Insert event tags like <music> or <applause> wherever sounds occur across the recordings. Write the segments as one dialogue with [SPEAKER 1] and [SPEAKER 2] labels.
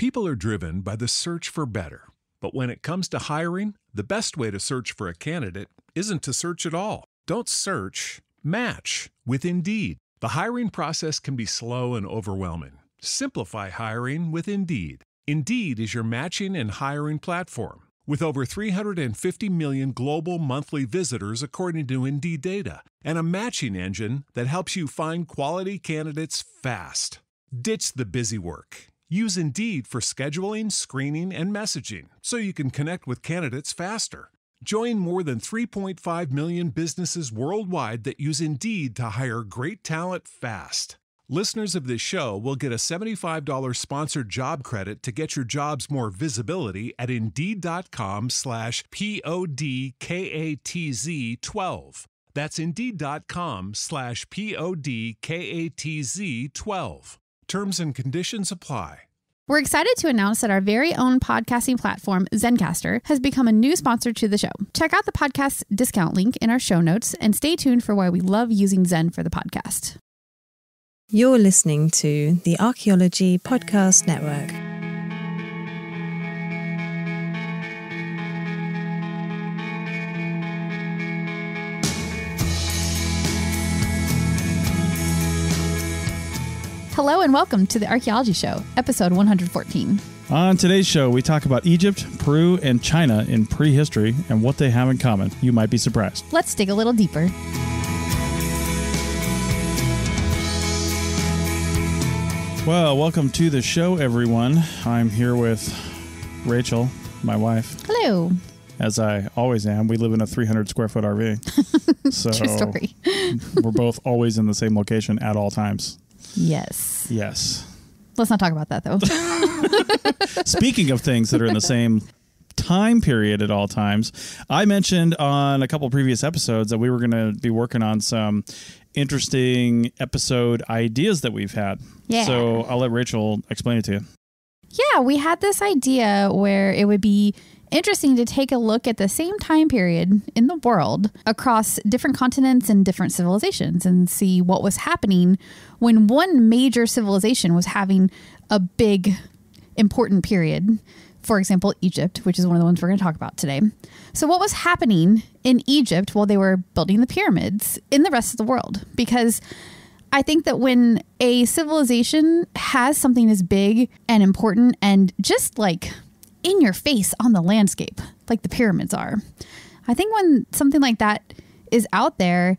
[SPEAKER 1] People are driven by the search for better. But when it comes to hiring, the best way to search for a candidate isn't to search at all. Don't search, match with Indeed. The hiring process can be slow and overwhelming. Simplify hiring with Indeed. Indeed is your matching and hiring platform. With over 350 million global monthly visitors according to Indeed data, and a matching engine that helps you find quality candidates fast. Ditch the busy work. Use Indeed for scheduling, screening, and messaging so you can connect with candidates faster. Join more than 3.5 million businesses worldwide that use Indeed to hire great talent fast. Listeners of this show will get a $75 sponsored job credit to get your jobs more visibility at Indeed.com slash P-O-D-K-A-T-Z 12. That's Indeed.com slash P-O-D-K-A-T-Z 12. Terms and conditions apply.
[SPEAKER 2] We're excited to announce that our very own podcasting platform, Zencastr, has become a new sponsor to the show. Check out the podcast discount link in our show notes and stay tuned for why we love using Zen for the podcast.
[SPEAKER 3] You're listening to the Archaeology Podcast Network.
[SPEAKER 2] Hello and welcome to the Archaeology Show, episode 114.
[SPEAKER 4] On today's show, we talk about Egypt, Peru, and China in prehistory and what they have in common. You might be surprised.
[SPEAKER 2] Let's dig a little deeper.
[SPEAKER 4] Well, welcome to the show, everyone. I'm here with Rachel, my wife,
[SPEAKER 2] Hello.
[SPEAKER 4] as I always am. We live in a 300 square foot RV. <laughs> so
[SPEAKER 2] True story. <laughs>
[SPEAKER 4] we're both always in the same location at all times.
[SPEAKER 2] Yes.
[SPEAKER 4] Yes.
[SPEAKER 2] Let's not talk about that though. <laughs> <laughs>
[SPEAKER 4] Speaking of things that are in the same time period at all times, I mentioned on a couple previous episodes that we were going to be working on some interesting episode ideas that we've had.
[SPEAKER 2] Yeah.
[SPEAKER 4] So I'll let Rachel explain it to you.
[SPEAKER 2] yeah, we had this idea where it would be interesting to take a look at the same time period in the world across different continents and different civilizations and see what was happening when one major civilization was having a big important period. For example, Egypt, which is one of the ones we're going to talk about today. So, what was happening in Egypt while they were building the pyramids in the rest of the world? Because I think that when a civilization has something as big and important and just like in your face on the landscape, like the pyramids are, I think when something like that is out there,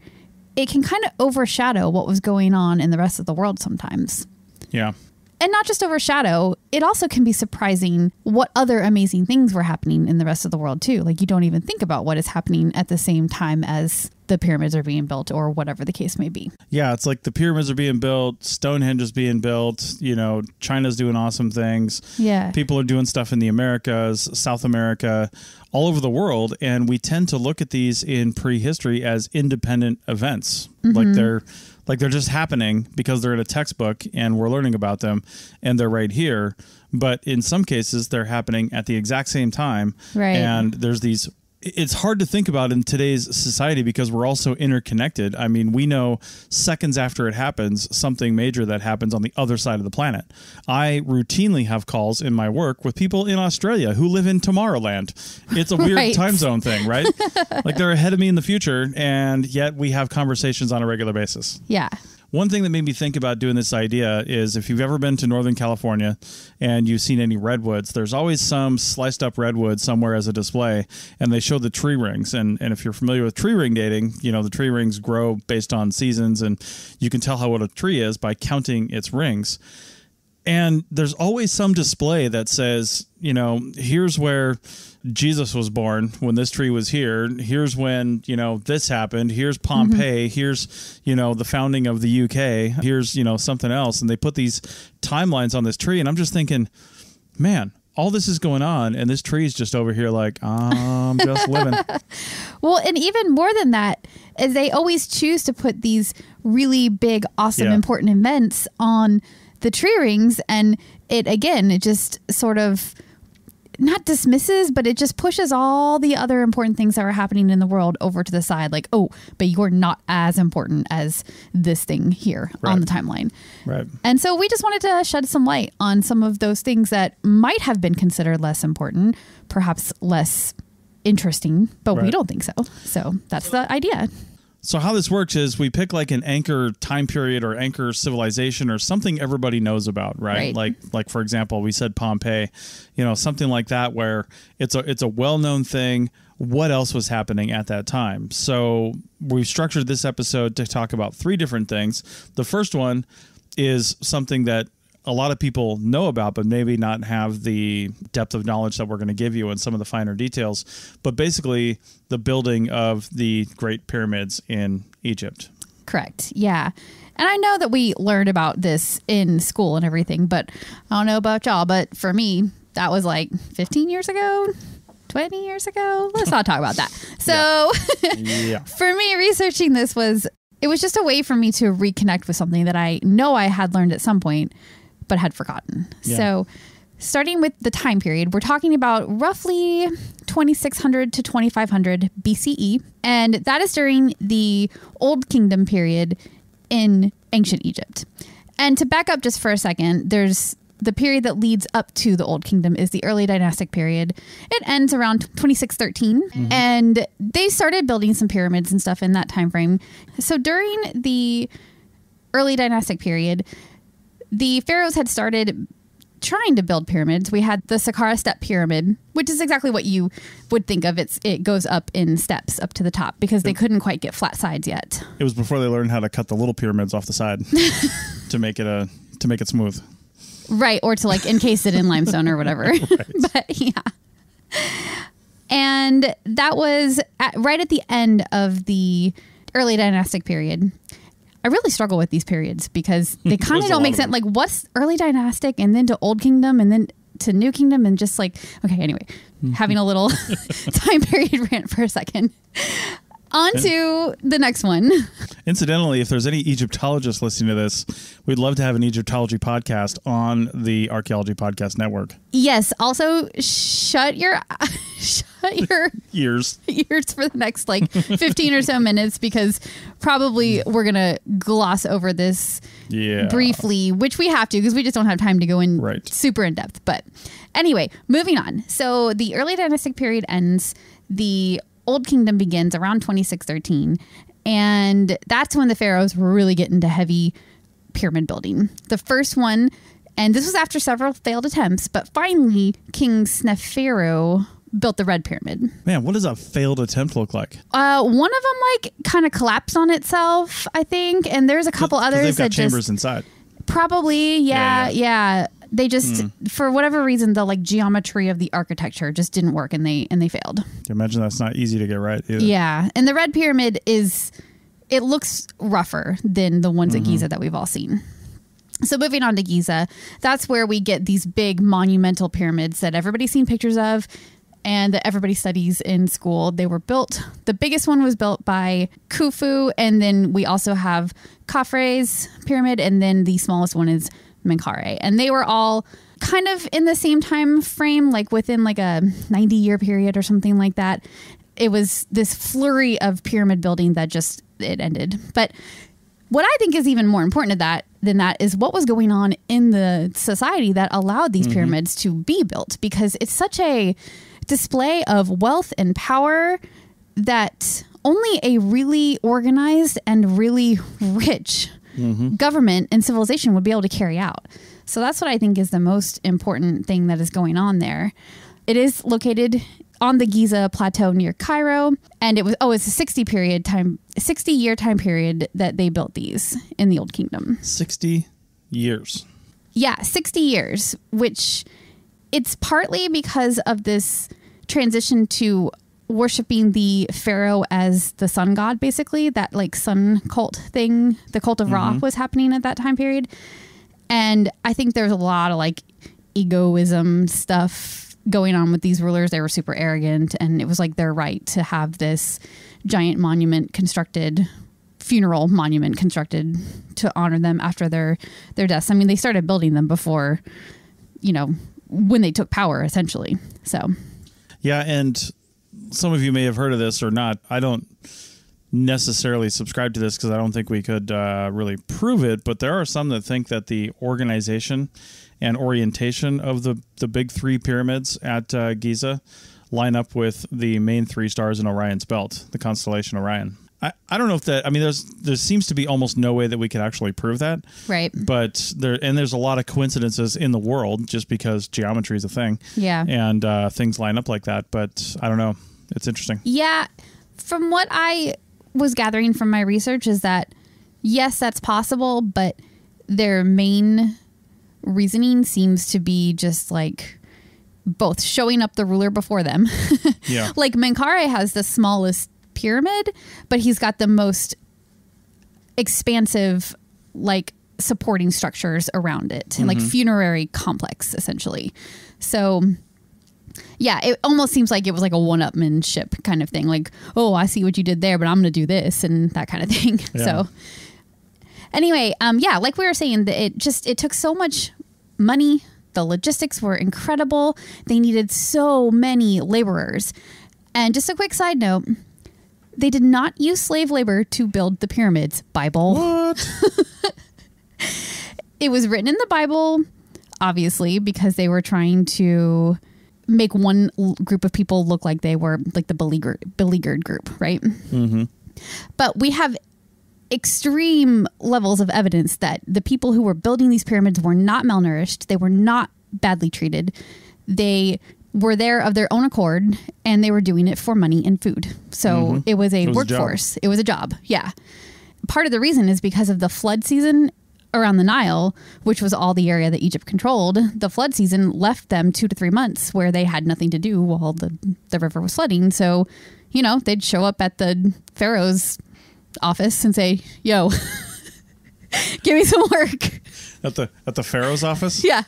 [SPEAKER 2] it can kind of overshadow what was going on in the rest of the world sometimes.
[SPEAKER 4] Yeah.
[SPEAKER 2] And not just overshadow, it also can be surprising what other amazing things were happening in the rest of the world too. Like you don't even think about what is happening at the same time as the pyramids are being built or whatever the case may be.
[SPEAKER 4] Yeah, it's like the pyramids are being built, Stonehenge is being built, you know, China's doing awesome things.
[SPEAKER 2] Yeah.
[SPEAKER 4] People are doing stuff in the Americas, South America, all over the world, and we tend to look at these in prehistory as independent events. Like mm-hmm. they're like they're just happening because they're in a textbook and we're learning about them and they're right here. But in some cases they're happening at the exact same time.
[SPEAKER 2] Right.
[SPEAKER 4] And there's these it's hard to think about in today's society because we're all so interconnected. I mean, we know seconds after it happens something major that happens on the other side of the planet. I routinely have calls in my work with people in Australia who live in Tomorrowland. It's a weird
[SPEAKER 2] Right.
[SPEAKER 4] time zone thing, right? <laughs> like they're ahead of me in the future, and yet we have conversations on a regular basis.
[SPEAKER 2] Yeah.
[SPEAKER 4] One thing that made me think about doing this idea is if you've ever been to Northern California and you've seen any redwoods, there's always some sliced up redwood somewhere as a display, and they show the tree rings. And, and if you're familiar with tree ring dating, you know, the tree rings grow based on seasons, and you can tell how old a tree is by counting its rings. And there's always some display that says, you know, here's where Jesus was born when this tree was here. Here's when, you know, this happened. Here's mm-hmm. Pompeii. Here's, you know, the founding of the UK. Here's, you know, something else. And they put these timelines on this tree. And I'm just thinking, man, all this is going on. And this tree's just over here like, I'm just living. <laughs>
[SPEAKER 2] Well, and even more than that, is they always choose to put these really big, awesome,
[SPEAKER 4] Yeah.
[SPEAKER 2] important events on the tree rings, and it again, it just sort of not dismisses, but it just pushes all the other important things that are happening in the world over to the side. Like, oh, but you're not as important as this thing here on the timeline.
[SPEAKER 4] Right.
[SPEAKER 2] And so we just wanted to shed some light on some of those things that might have been considered less important, perhaps less interesting, but we don't think so. So that's the idea.
[SPEAKER 4] So how this works is we pick like an anchor time period or anchor civilization or something everybody knows about, right?
[SPEAKER 2] Right.
[SPEAKER 4] Like like for example, we said Pompeii, you know, something like that where it's a it's a well-known thing. What else was happening at that time? So we've structured this episode to talk about three different things. The first one is something that a lot of people know about, but maybe not have the depth of knowledge that we're going to give you and some of the finer details. But basically, the building of the Great Pyramids in Egypt.
[SPEAKER 2] Correct. Yeah. And I know that we learned about this in school and everything, but I don't know about y'all, but for me, that was like 15 years ago, 20 years ago. Let's not talk about that. <laughs> So <laughs>
[SPEAKER 4] Yeah.
[SPEAKER 2] for me, researching this was, it was just a way for me to reconnect with something that I know I had learned at some point, but had forgotten.
[SPEAKER 4] Yeah.
[SPEAKER 2] So starting with the time period, we're talking about roughly 2600 to 2500 BCE. And that is during the Old Kingdom period in ancient Egypt. And to back up just for a second, there's the period that leads up to the Old Kingdom is the early dynastic period. It ends around 2613 mm-hmm. and they started building some pyramids and stuff in that time frame. So during the early dynastic period, the pharaohs had started trying to build pyramids. We had the Saqqara step pyramid, which is exactly what you would think of. It's it goes up in steps up to the top because they couldn't quite get flat sides yet.
[SPEAKER 4] It was before they learned how to cut the little pyramids off the side <laughs> to make it a to make it smooth.
[SPEAKER 2] Right, or to like encase it in limestone or whatever. <laughs> <laughs> but yeah. And that was at, right at the end of the early dynastic period. I really struggle with these periods because <laughs> they kind of don't make sense. Like, what's early dynastic and then to Old Kingdom and then to New Kingdom and just like, okay, anyway, mm-hmm. having a little <laughs> <laughs> time period rant for a second. On to the next one.
[SPEAKER 4] Incidentally, if there's any Egyptologists listening to this, we'd love to have an Egyptology podcast on the Archaeology Podcast Network.
[SPEAKER 2] Yes. Also, shut your shut <laughs> your
[SPEAKER 4] Years.
[SPEAKER 2] ears for the next like 15 or so <laughs> minutes because probably we're gonna gloss over this
[SPEAKER 4] Yeah.
[SPEAKER 2] briefly, which we have to because we just don't have time to go in
[SPEAKER 4] Right.
[SPEAKER 2] super in depth. But anyway, moving on. So the early dynastic period ends. The Old Kingdom begins around 2613, and that's when the pharaohs really get into heavy pyramid building. The first one, and this was after several failed attempts, but finally King Sneferu built the Red Pyramid.
[SPEAKER 4] Man, what does a failed attempt look like?
[SPEAKER 2] Uh, one of them like kind of collapsed on itself, I think, and there's a couple others
[SPEAKER 4] they've got
[SPEAKER 2] that
[SPEAKER 4] chambers
[SPEAKER 2] just
[SPEAKER 4] inside.
[SPEAKER 2] probably yeah,
[SPEAKER 4] Yeah,
[SPEAKER 2] yeah They just for whatever reason the like geometry of the architecture just didn't work and they and they failed.
[SPEAKER 4] Imagine that's not easy to get right either.
[SPEAKER 2] Yeah, and the Red Pyramid is it looks rougher than the ones at Giza that we've all seen. So moving on to Giza, that's where we get these big monumental pyramids that everybody's seen pictures of and that everybody studies in school. They were built, the biggest one was built by Khufu, and then we also have Khafre's pyramid, and then the smallest one is Menkaure. And they were all kind of in the same time frame, like within like a 90 year period or something like that. It was this flurry of pyramid building that just it ended. But what I think is even more important to that than that is what was going on in the society that allowed these mm-hmm. pyramids to be built because it's such a display of wealth and power that only a really organized and really rich mm-hmm. government and civilization would be able to carry out. So that's what I think is the most important thing that is going on there. It is located on the Giza plateau near Cairo, and it was oh, it's a sixty period time, sixty year time period that they built these in the Old Kingdom.
[SPEAKER 4] 60 years.
[SPEAKER 2] Yeah, 60 years, which it's partly because of this transition to worshiping the pharaoh as the sun god basically that like sun cult thing the cult of ra mm-hmm. was happening at that time period. And i think there's a lot of like egoism stuff going on with these rulers. They were super arrogant and it was like their right to have this giant monument constructed funeral monument constructed to honor them after their their deaths. I mean, they started building them before, you know, when they took power, essentially. So,
[SPEAKER 4] Yeah, and some of you may have heard of this or not. I don't necessarily subscribe to this because I don't think we could uh, really prove it, but there are some that think that the organization and orientation of the, the big three pyramids at uh, Giza line up with the main three stars in Orion's belt, the constellation Orion. I, I don't know if that I mean there's there seems to be almost no way that we could actually prove that.
[SPEAKER 2] right.
[SPEAKER 4] But there and there's a lot of coincidences in the world just because geometry is a thing
[SPEAKER 2] Yeah.
[SPEAKER 4] and uh, things line up like that. But I don't know. It's interesting.
[SPEAKER 2] Yeah, from what I was gathering from my research is that yes, that's possible, but their main reasoning seems to be just like both showing up the ruler before them. <laughs>
[SPEAKER 4] Yeah.
[SPEAKER 2] like Menkaure has the smallest pyramid, but he's got the most expansive like supporting structures around it and like funerary complex essentially. So yeah, it almost seems like it was like a one-upmanship kind of thing. Like, oh, I see what you did there, but I'm going to do this and that kind of thing. <laughs>
[SPEAKER 4] Yeah.
[SPEAKER 2] So, anyway, um, yeah, like we were saying, that it just it took so much money. The logistics were incredible. They needed so many laborers. And just a quick side note, they did not use slave labor to build the pyramids. Bible.
[SPEAKER 4] What? <laughs>
[SPEAKER 2] It was written in the Bible, obviously, because they were trying to make one group of people look like they were like the beleaguered, beleaguered group, right? Mm-hmm. But we have extreme levels of evidence that the people who were building these pyramids were not malnourished, they were not badly treated, they were there of their own accord, and they were doing it for money and food. So mm-hmm. it was a.
[SPEAKER 4] It was a
[SPEAKER 2] workforce. It was a job. Yeah. Part of the reason is because of the flood season around the Nile, which was all the area that Egypt controlled. The flood season left them two to three months where they had nothing to do while the, the river was flooding. So, you know, they'd show up at the Pharaoh's office and say, Yo, <laughs> give me some work.
[SPEAKER 4] At the at the Pharaoh's office? <laughs>
[SPEAKER 2] Yeah.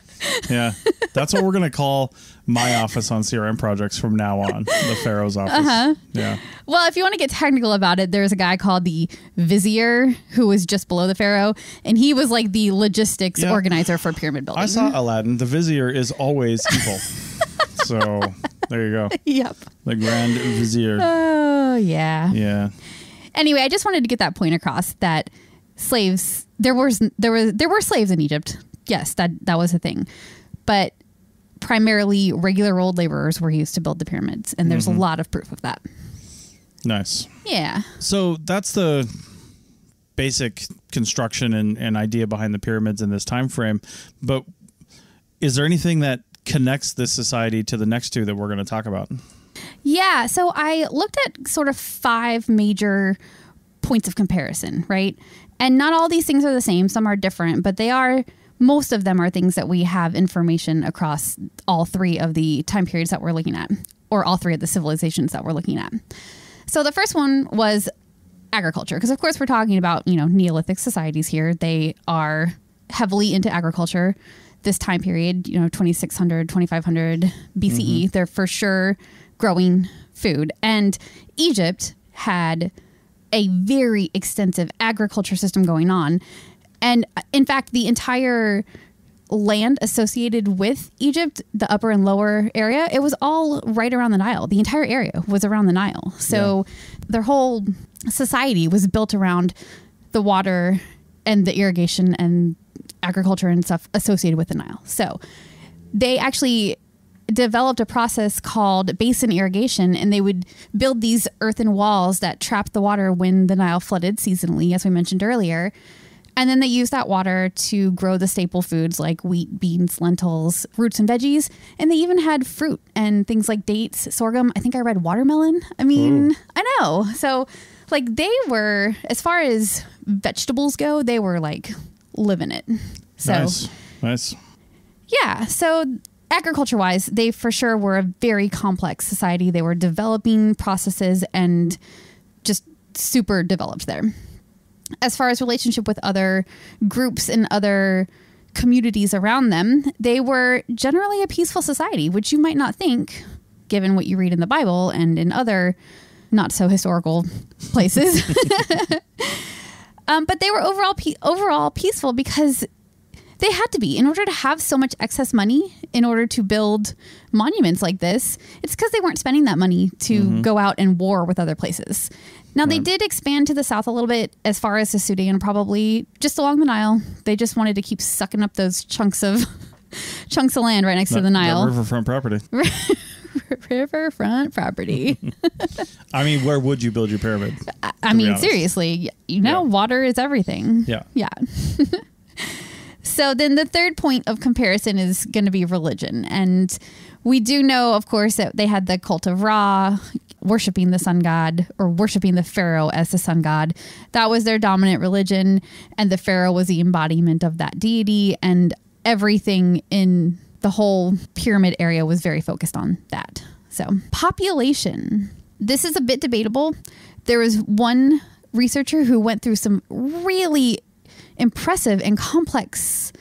[SPEAKER 4] Yeah. That's what we're gonna call my office on CRM projects from now on. The Pharaoh's office.
[SPEAKER 2] Uh-huh.
[SPEAKER 4] Yeah.
[SPEAKER 2] Well, if you want to get technical about it, there's a guy called the Vizier who was just below the Pharaoh, and he was like the logistics
[SPEAKER 4] Yeah.
[SPEAKER 2] organizer for pyramid building.
[SPEAKER 4] I saw Aladdin. The vizier is always <laughs> evil. so there you go.
[SPEAKER 2] yep.
[SPEAKER 4] The Grand Vizier.
[SPEAKER 2] Oh, yeah.
[SPEAKER 4] Yeah.
[SPEAKER 2] anyway, I just wanted to get that point across that slaves there was there was there were slaves in Egypt. Yes, that that was a thing. But primarily regular old laborers were used to build the pyramids and there's a mm-hmm. lot of proof of that.
[SPEAKER 4] Nice.
[SPEAKER 2] Yeah.
[SPEAKER 4] So that's the basic construction and, and idea behind the pyramids in this time frame. But is there anything that connects this society to the next two that we're going to talk about?
[SPEAKER 2] Yeah, so I looked at sort of five major points of comparison, right? And not all these things are the same, some are different, but they are most of them are things that we have information across all three of the time periods that we're looking at or all three of the civilizations that we're looking at. So the first one was agriculture because of course we're talking about, you know, Neolithic societies here. They are heavily into agriculture this time period, you know, 2600, 2500 BCE. Mm-hmm. They're for sure growing food. And Egypt had a very extensive agriculture system going on. And uh, in fact, the entire land associated with Egypt, the upper and lower area, it was all right around the Nile. The entire area was around the Nile. So their whole society was built around the water and the irrigation and agriculture and stuff associated with the Nile. So they actually developed a process called basin irrigation and they would build these earthen walls that trapped the water when the Nile flooded seasonally as we mentioned earlier and then they used that water to grow the staple foods like wheat, beans, lentils, roots and veggies and they even had fruit and things like dates, sorghum, I think I read watermelon. I mean, mm. I know. So like they were as far as vegetables go, they were like living it. So
[SPEAKER 4] Nice. Nice.
[SPEAKER 2] yeah. So agriculture wise, they for sure were a very complex society. They were developing processes and just super developed there. As far as relationship with other groups and other communities around them, they were generally a peaceful society, which you might not think, given what you read in the Bible and in other not so historical <laughs> places. <laughs> um, but they were overall pe- overall peaceful because They had to be in order to have so much excess money in order to build monuments like this. It's because they weren't spending that money to mm-hmm. go out and war with other places. Now they did expand to the south a little bit as far as the Sudan, probably just along the Nile. They just wanted to keep sucking up those chunks of <laughs> chunks of land right next to the
[SPEAKER 4] That- that
[SPEAKER 2] Nile.
[SPEAKER 4] riverfront property. <laughs>
[SPEAKER 2] Riverfront property. <laughs>
[SPEAKER 4] I mean, where would you build your pyramid?
[SPEAKER 2] I
[SPEAKER 4] be
[SPEAKER 2] mean, seriously, you know,
[SPEAKER 4] Yeah.
[SPEAKER 2] water is everything.
[SPEAKER 4] Yeah.
[SPEAKER 2] Yeah. So then the third point of comparison is going to be religion. And we do know, of course, that they had the cult of Ra, worshiping the sun god or worshiping the pharaoh as the sun god. That was their dominant religion. And the pharaoh was the embodiment of that deity. And everything in the whole pyramid area was very focused on that. So, population. This is a bit debatable. There was one researcher who went through some really impressive and complex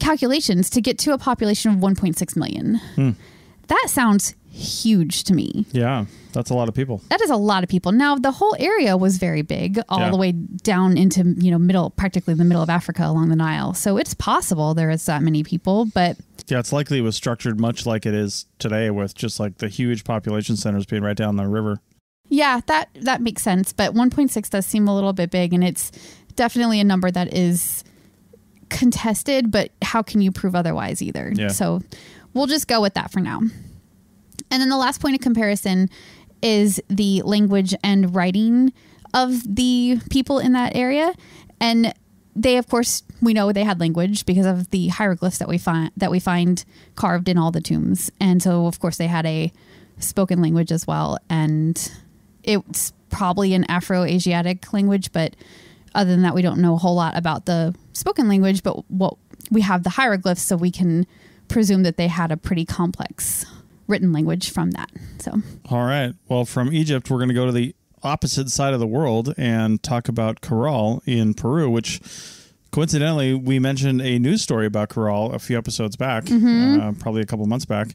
[SPEAKER 2] calculations to get to a population of 1.6 million. Hmm. That sounds huge to me.
[SPEAKER 4] Yeah, that's a lot of people.
[SPEAKER 2] That is a lot of people. Now the whole area was very big, all
[SPEAKER 4] Yeah.
[SPEAKER 2] the way down into you know middle, practically the middle of Africa along the Nile. So it's possible there is that many people, but
[SPEAKER 4] Yeah, it's likely it was structured much like it is today, with just like the huge population centers being right down the river.
[SPEAKER 2] Yeah, that that makes sense. But 1.6 does seem a little bit big, and it's definitely a number that is contested. But how can you prove otherwise either?
[SPEAKER 4] Yeah.
[SPEAKER 2] So we'll just go with that for now. And then the last point of comparison is the language and writing of the people in that area, and they, of course, we know they had language because of the hieroglyphs that we find that we find carved in all the tombs, and so of course they had a spoken language as well, and it's probably an Afro-Asiatic language, but other than that, we don't know a whole lot about the spoken language. But what we have the hieroglyphs, so we can presume that they had a pretty complex written language from that. So
[SPEAKER 4] All right. Well, from Egypt, we're going to go to the opposite side of the world and talk about Caral in Peru, which coincidentally we mentioned a news story about Caral a few episodes back, uh, probably a couple months back.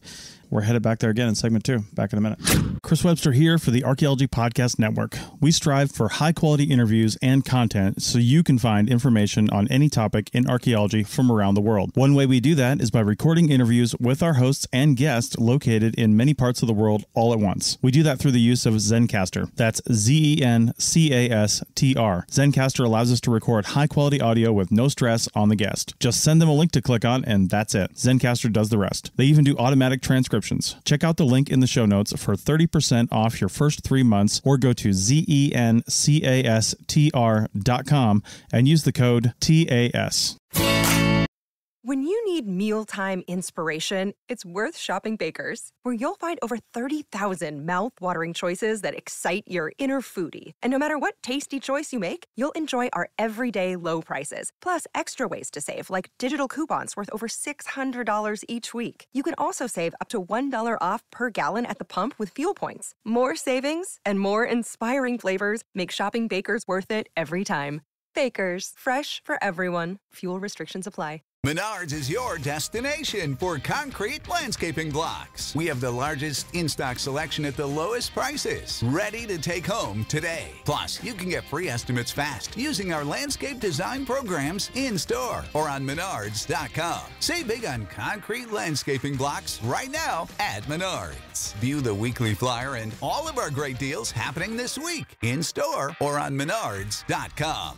[SPEAKER 4] We're headed back there again in segment two, back in a minute. Chris Webster here for the Archaeology Podcast Network. We strive for high quality interviews and content so you can find information on any topic in archaeology from around the world. One way we do that is by recording interviews with our hosts and guests located in many parts of the world all at once. We do that through the use of Zencastr. That's Z E N C A S T R. Zencastr allows us to record high quality audio with no stress on the guest. Just send them a link to click on, and that's it. Zencastr does the rest. They even do automatic transcriptions. Check out the link in the show notes for 30% off your first three months, or go to zencastr.com and use the code TAS.
[SPEAKER 5] When you need mealtime inspiration, it's worth shopping Baker's, where you'll find over 30,000 mouth-watering choices that excite your inner foodie. And no matter what tasty choice you make, you'll enjoy our everyday low prices, plus extra ways to save, like digital coupons worth over $600 each week. You can also save up to $1 off per gallon at the pump with fuel points. More savings and more inspiring flavors make shopping Baker's worth it every time. Baker's, fresh for everyone. Fuel restrictions apply.
[SPEAKER 6] Menards is your destination for concrete landscaping blocks. We have the largest in stock selection at the lowest prices. Ready to take home today. Plus, you can get free estimates fast using our landscape design programs in store or on menards.com. Save big on concrete landscaping blocks right now at Menards. View the weekly flyer and all of our great deals happening this week in store or on menards.com.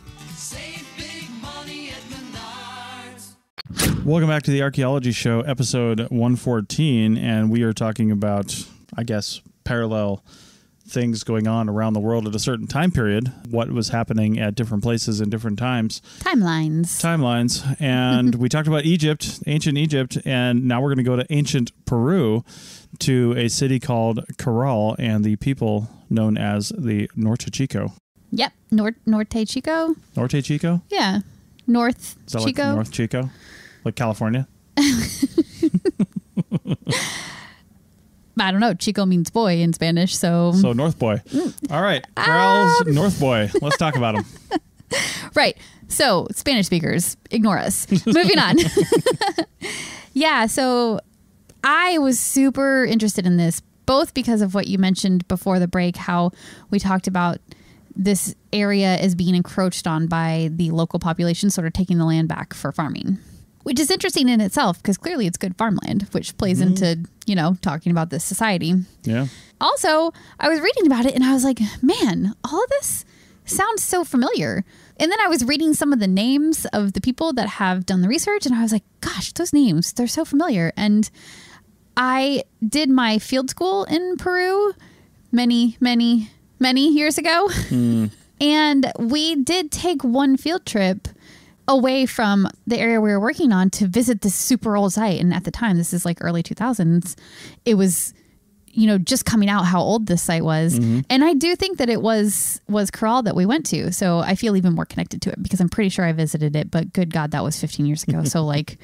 [SPEAKER 4] Welcome back to the Archaeology Show, episode 114, and we are talking about, I guess, parallel things going on around the world at a certain time period, what was happening at different places in different times,
[SPEAKER 2] timelines.
[SPEAKER 4] timelines. And <laughs> we talked about Egypt, ancient Egypt, and now we're going to go to ancient Peru to a city called Caral and the people known as the Norte Chico.
[SPEAKER 2] Yep, North Norte Chico.
[SPEAKER 4] Norte Chico?
[SPEAKER 2] Yeah, North Chico.
[SPEAKER 4] like North Chico? Like California?
[SPEAKER 2] I don't know. Chico means boy in Spanish, so,
[SPEAKER 4] So North Boy. Mm. All right. Caral's um. North Boy. Let's talk about him. <laughs>
[SPEAKER 2] right. So Spanish speakers, ignore us. <laughs> Moving on. <laughs> yeah. So I was super interested in this, both because of what you mentioned before the break, how we talked about this area is being encroached on by the local population, sort of taking the land back for farming. Which is interesting in itself because clearly it's good farmland, which plays mm-hmm. into, you know, talking about this society.
[SPEAKER 4] Yeah.
[SPEAKER 2] Also, I was reading about it and I was like, man, all of this sounds so familiar. And then I was reading some of the names of the people that have done the research and I was like, gosh, those names, they're so familiar. And I did my field school in Peru many, many, many years ago. Hmm. <laughs> And we did take one field trip away from the area we were working on to visit this super old site. And at the time, this is like early 2000s, it was you know just coming out how old this site was. Mm-hmm. And i do think that it was was Caral that we went to. So i feel even more connected to it because i'm pretty sure i visited it but good god that was 15 years ago. So <laughs> like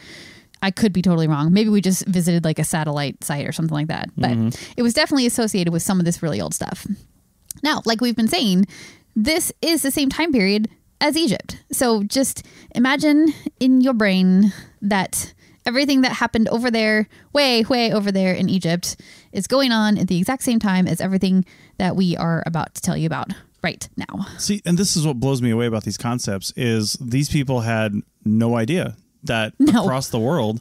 [SPEAKER 2] i could be totally wrong. Maybe we just visited like a satellite site or something like that. But mm-hmm. it was definitely associated with some of this really old stuff. Now, like we've been saying, this is the same time period as Egypt. So just imagine in your brain that everything that happened over there, way, way over there in Egypt, is going on at the exact same time as everything that we are about to tell you about right now.
[SPEAKER 4] See, and this is what blows me away about these concepts is these people had no idea that
[SPEAKER 2] No.
[SPEAKER 4] across the world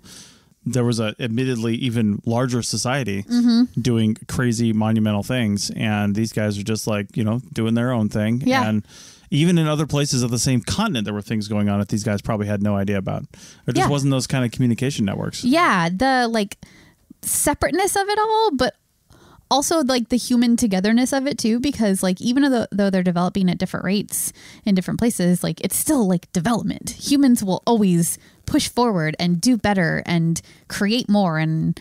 [SPEAKER 4] there was a admittedly even larger society
[SPEAKER 2] Mm-hmm.
[SPEAKER 4] doing crazy monumental things and these guys are just like, you know, doing their own thing
[SPEAKER 2] Yeah.
[SPEAKER 4] and even in other places of the same continent there were things going on that these guys probably had no idea about. There just
[SPEAKER 2] Yeah.
[SPEAKER 4] wasn't those kind of communication networks.
[SPEAKER 2] Yeah, the like separateness of it all, but also like the human togetherness of it too because like even though, though they're developing at different rates in different places like it's still like development humans will always push forward and do better and create more and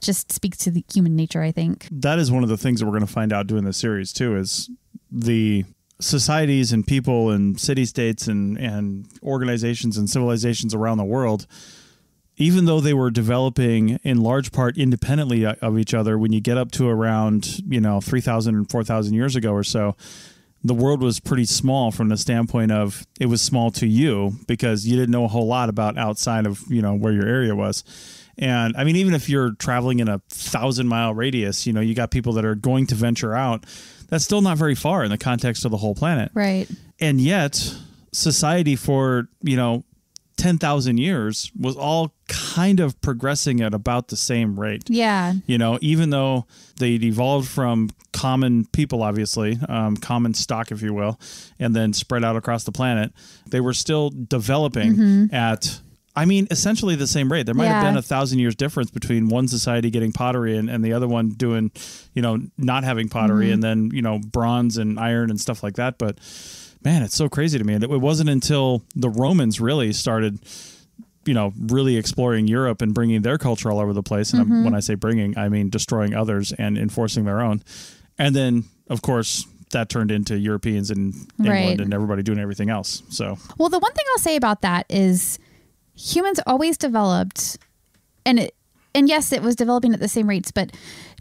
[SPEAKER 2] just speaks to the human nature i think
[SPEAKER 4] that is one of the things that we're going to find out doing this series too is the societies and people and city states and and organizations and civilizations around the world even though they were developing in large part independently of each other when you get up to around you know 3000 and 4000 years ago or so the world was pretty small from the standpoint of it was small to you because you didn't know a whole lot about outside of you know where your area was. And i mean even if you're traveling in a thousand mile radius you know you got people that are going to venture out that's still not very far in the context of the whole planet.
[SPEAKER 2] Right.
[SPEAKER 4] And yet society for you know 10,000 years was all kind of progressing at about the same rate.
[SPEAKER 2] Yeah.
[SPEAKER 4] You know even though they'd evolved from common people obviously um, common stock if you will and then spread out across the planet they were still developing at i mean essentially the same rate there might have
[SPEAKER 2] Mm-hmm.
[SPEAKER 4] Been a thousand years difference between one society getting pottery and, and the other one doing you know not having pottery
[SPEAKER 2] Mm-hmm.
[SPEAKER 4] and then you know bronze and iron and stuff like that but man it's so crazy to me and it wasn't until the romans really started you know, really exploring Europe and bringing their culture all over the place. And I'm- when I say bringing, I mean destroying others and enforcing their own. And then, of course, that turned into Europeans in England
[SPEAKER 2] Right.
[SPEAKER 4] and everybody doing everything else. So,
[SPEAKER 2] Well, the one thing I'll say about that is humans always developed and it and yes, it was developing at the same rates, but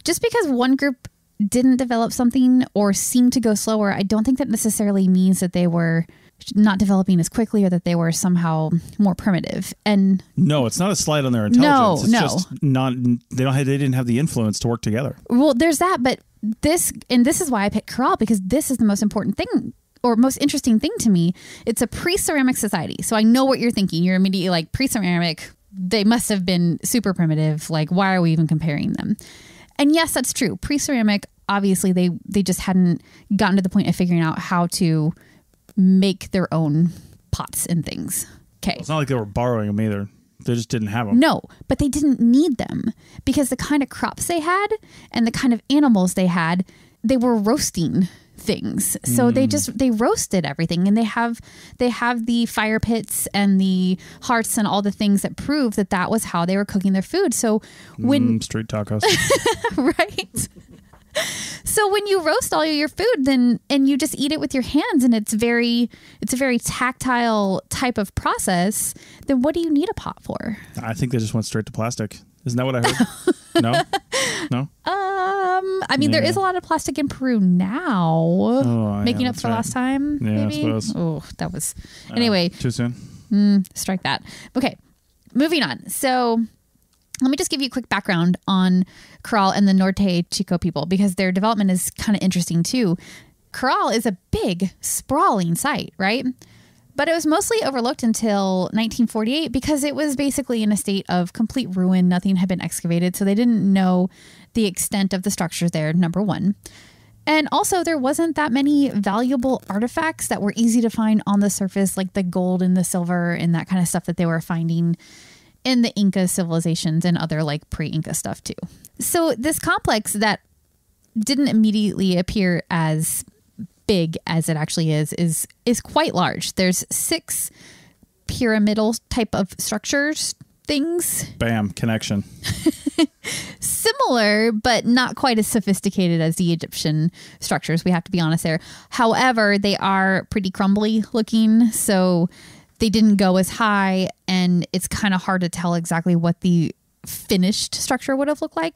[SPEAKER 2] just because one group didn't develop something or seemed to go slower, I don't think that necessarily means that they were not developing as quickly or that they were somehow more primitive. And
[SPEAKER 4] no, it's not a slight on their intelligence. it's
[SPEAKER 2] no.
[SPEAKER 4] just not, they don't have, they didn't have the influence to work together.
[SPEAKER 2] Well, there's that, but this, and this is why I picked Caral because this is the most important thing or most interesting thing to me. It's a pre ceramic society. So I know what you're thinking. You're immediately like, pre ceramic, they must have been super primitive. Like, why are we even comparing them? And yes, that's true. Pre ceramic, obviously, they, they just hadn't gotten to the point of figuring out how to make their own pots and things. Okay.
[SPEAKER 4] It's not like they were borrowing them either. They just didn't have them.
[SPEAKER 2] No, but they didn't need them because the kind of crops they had and the kind of animals they had, they were roasting things. So they just they roasted everything and they have they have the fire pits and the hearts and all the things that prove that that was how they were cooking their food. So when
[SPEAKER 4] Mm, street tacos. <laughs>
[SPEAKER 2] right? So when you roast all your food then and you just eat it with your hands and it's very it's a very tactile type of process, then what do you need a pot for?
[SPEAKER 4] I think they just went straight to plastic. Isn't that what I heard? <laughs> no? No?
[SPEAKER 2] Um, Um, I mean, there
[SPEAKER 4] Yeah.
[SPEAKER 2] is a lot of plastic in Peru now,
[SPEAKER 4] Oh, yeah,
[SPEAKER 2] making up for
[SPEAKER 4] right.
[SPEAKER 2] last time.
[SPEAKER 4] Yeah, I
[SPEAKER 2] maybe.
[SPEAKER 4] suppose.
[SPEAKER 2] Oh, that was uh, anyway.
[SPEAKER 4] Too soon?
[SPEAKER 2] Mm, strike that. Okay, moving on. So. Let me just give you a quick background on Caral and the Norte Chico people because their development is kind of interesting too. Caral is a big, sprawling site, right? But it was mostly overlooked until 1948 because it was basically in a state of complete ruin. Nothing had been excavated, so they didn't know the extent of the structures there, number one. And also, there wasn't that many valuable artifacts that were easy to find on the surface, like the gold and the silver and that kind of stuff that they were finding in the Inca civilizations and other like pre Inca stuff, too. So, this complex that didn't immediately appear as big as it actually is is is quite large. There's six pyramidal type of structures things
[SPEAKER 4] Bam, connection. <laughs>
[SPEAKER 2] similar but not quite as sophisticated as the Egyptian structures. We have to be honest there. However, they are pretty crumbly looking, so they didn't go as high and it's kind of hard to tell exactly what the finished structure would have looked like.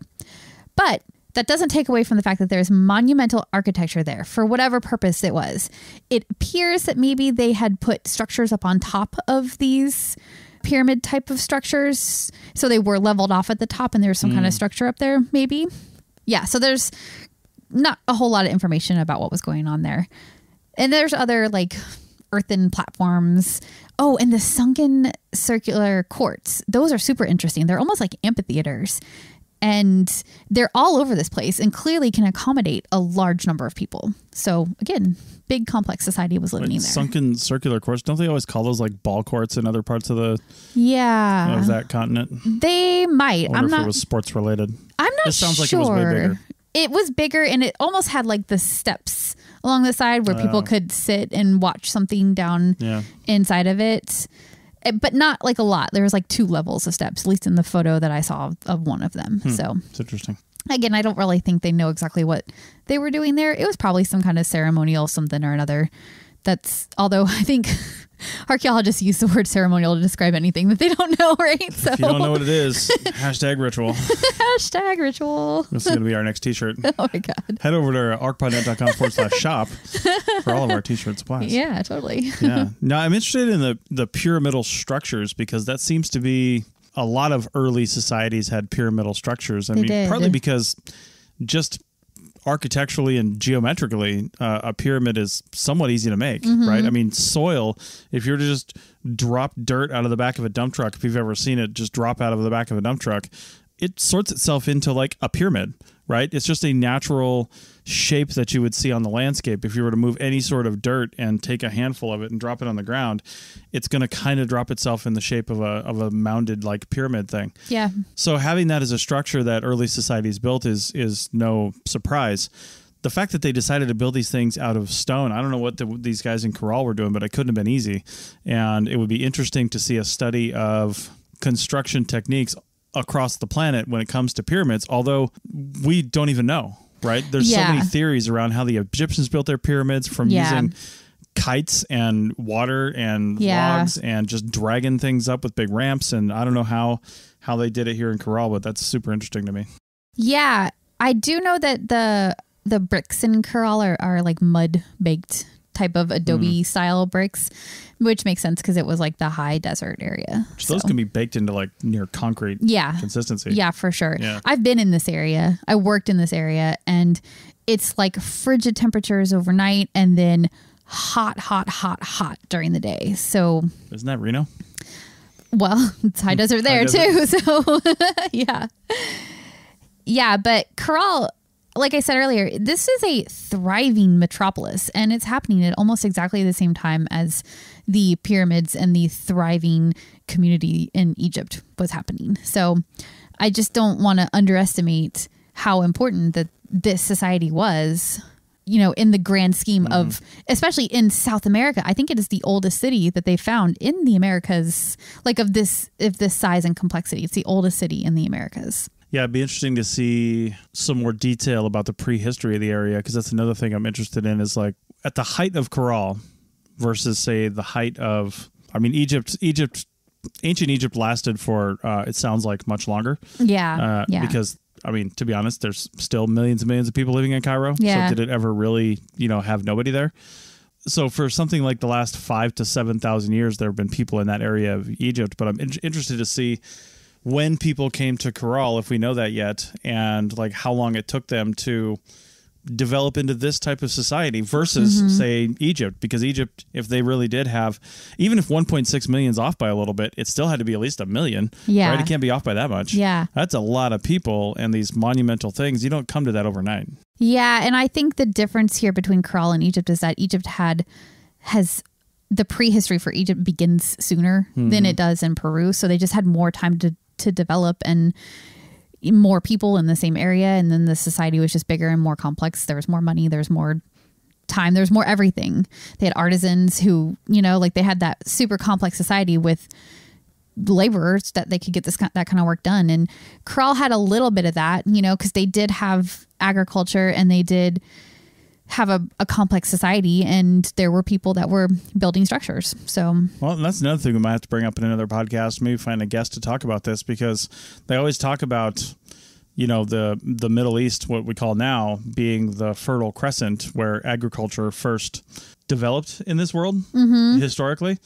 [SPEAKER 2] But that doesn't take away from the fact that there's monumental architecture there for whatever purpose it was. It appears that maybe they had put structures up on top of these pyramid type of structures. So they were leveled off at the top and there's some kind of hmm. structure up there, maybe. Yeah. So there's not a whole lot of information about what was going on there. And there's other like earthen platforms. Oh, and the sunken circular courts. Those are super interesting. They're almost like amphitheaters. And they're all over this place and clearly can accommodate a large number of people. So, again, big complex society was living
[SPEAKER 4] Like
[SPEAKER 2] there.
[SPEAKER 4] sunken circular courts. Don't they always call those like ball courts in other parts of the
[SPEAKER 2] yeah.
[SPEAKER 4] of that continent?
[SPEAKER 2] They might.
[SPEAKER 4] I if
[SPEAKER 2] not
[SPEAKER 4] it was sports related.
[SPEAKER 2] I'm not
[SPEAKER 4] This sounds like it was way bigger.
[SPEAKER 2] It was bigger and it almost had like the steps along the side where people
[SPEAKER 4] Oh.
[SPEAKER 2] could sit and watch something down
[SPEAKER 4] Yeah.
[SPEAKER 2] inside of it. Eh, But not like a lot. There was like two levels of steps, at least in the photo that I saw of, of one of them.
[SPEAKER 4] Hmm.
[SPEAKER 2] So
[SPEAKER 4] It's interesting.
[SPEAKER 2] again, I don't really think they know exactly what they were doing there. It was probably some kind of ceremonial something or another. That's although <laughs> I think archaeologists use the word ceremonial to describe anything that they don't know, <laughs> right? So
[SPEAKER 4] If you don't know what it is, <laughs> hashtag ritual.
[SPEAKER 2] hashtag ritual.
[SPEAKER 4] This is going to be our next t-shirt.
[SPEAKER 2] Oh my god.
[SPEAKER 4] Head over to arcpodnet.com forward slash shop for all of our t-shirt supplies.
[SPEAKER 2] Yeah, totally.
[SPEAKER 4] yeah. Now I'm interested in the the pyramidal structures because that seems to be a lot of early societies had pyramidal structures. I
[SPEAKER 2] They
[SPEAKER 4] mean,
[SPEAKER 2] did.
[SPEAKER 4] partly because just architecturally and geometrically, uh, a pyramid is somewhat easy to make,
[SPEAKER 2] Mm-hmm.
[SPEAKER 4] right? I mean, soil. If you were to just drop dirt out of the back of a dump truck, if you've ever seen it, just drop out of the back of a dump truck, it sorts itself into like a pyramid, right? It's just a natural shape that you would see on the landscape. If you were to move any sort of dirt and take a handful of it and drop it on the ground, it's going to kind of drop itself in the shape of a of a mounded like pyramid thing.
[SPEAKER 2] Yeah.
[SPEAKER 4] So having that as a structure that early societies built is is no surprise. The fact that they decided to build these things out of stone, I don't know what the, these guys in Caral were doing, but it couldn't have been easy. And it would be interesting to see a study of construction techniques across the planet when it comes to pyramids, although we don't even know, right? There's so many theories around how the Egyptians built their pyramids from
[SPEAKER 2] Yeah.
[SPEAKER 4] using kites and water and
[SPEAKER 2] Yeah.
[SPEAKER 4] logs and just dragging things up with big ramps and I don't know how how they did it here in but that's super interesting to me.
[SPEAKER 2] Yeah. I do know that the the bricks in Caral are, are like mud baked type of Adobe
[SPEAKER 4] Mm.
[SPEAKER 2] style bricks, which makes sense because it was like the high desert area.
[SPEAKER 4] So those can be baked into like near concrete
[SPEAKER 2] yeah.
[SPEAKER 4] consistency.
[SPEAKER 2] Yeah, for sure.
[SPEAKER 4] Yeah.
[SPEAKER 2] I've been in this area. I worked in this area and it's like frigid temperatures overnight and then hot, hot, hot, hot during the day. So,
[SPEAKER 4] Isn't that Reno?
[SPEAKER 2] well, <laughs> it's high desert there
[SPEAKER 4] desert.
[SPEAKER 2] too. <laughs> So, <laughs> yeah. Yeah, but Caral, like I said earlier, this is a thriving metropolis and it's happening at almost exactly the same time as the pyramids and the thriving community in Egypt was happening. So I just don't want to underestimate how important that this society was. You know, in the grand scheme mm-hmm. of, especially in South America, I think it is the oldest city that they found in the Americas, like of this, of this size and complexity. It's the oldest city in the Americas.
[SPEAKER 4] Yeah, it'd be interesting to see some more detail about the prehistory of the area because that's another thing I'm interested in is like at the height of Caral versus say the height of I mean Egypt Egypt ancient Egypt lasted for uh, it sounds like much longer
[SPEAKER 2] Yeah,
[SPEAKER 4] uh,
[SPEAKER 2] yeah.
[SPEAKER 4] because I mean to be honest there's still millions and millions of people living in Cairo
[SPEAKER 2] Yeah.
[SPEAKER 4] so did it ever really you know have nobody there so for something like the last five to seven thousand years there have been people in that area of Egypt but I'm in- interested to see when people came to Caral, if we know that yet, and like how long it took them to develop into this type of society versus
[SPEAKER 2] Mm-hmm.
[SPEAKER 4] say Egypt because Egypt if they really did have even if 1.6 million's off by a little bit it still had to be at least a million
[SPEAKER 2] Yeah.
[SPEAKER 4] right it can't be off by that much
[SPEAKER 2] Yeah.
[SPEAKER 4] that's a lot of people and these monumental things you don't come to that overnight
[SPEAKER 2] Yeah, and I think the difference here between Caral and Egypt is that Egypt had has the prehistory for Egypt begins sooner than it does in Peru, so they just had more time to to develop and more people in the same area and then the society was just bigger and more complex. There was more money, there was more time, there was more everything. They had artisans who, you know, like they had that super complex society with laborers that they could get this that kind of work done. And Caral had a little bit of that, you know, because they did have agriculture and they did have a, a complex society, and there were people that were building structures. So
[SPEAKER 4] Well, that's another thing we might have to bring up in another podcast. Maybe find a guest to talk about this because they always talk about, you know, the the Middle East, what we call now, being the Fertile Crescent, where agriculture first developed in this world mm-hmm. historically,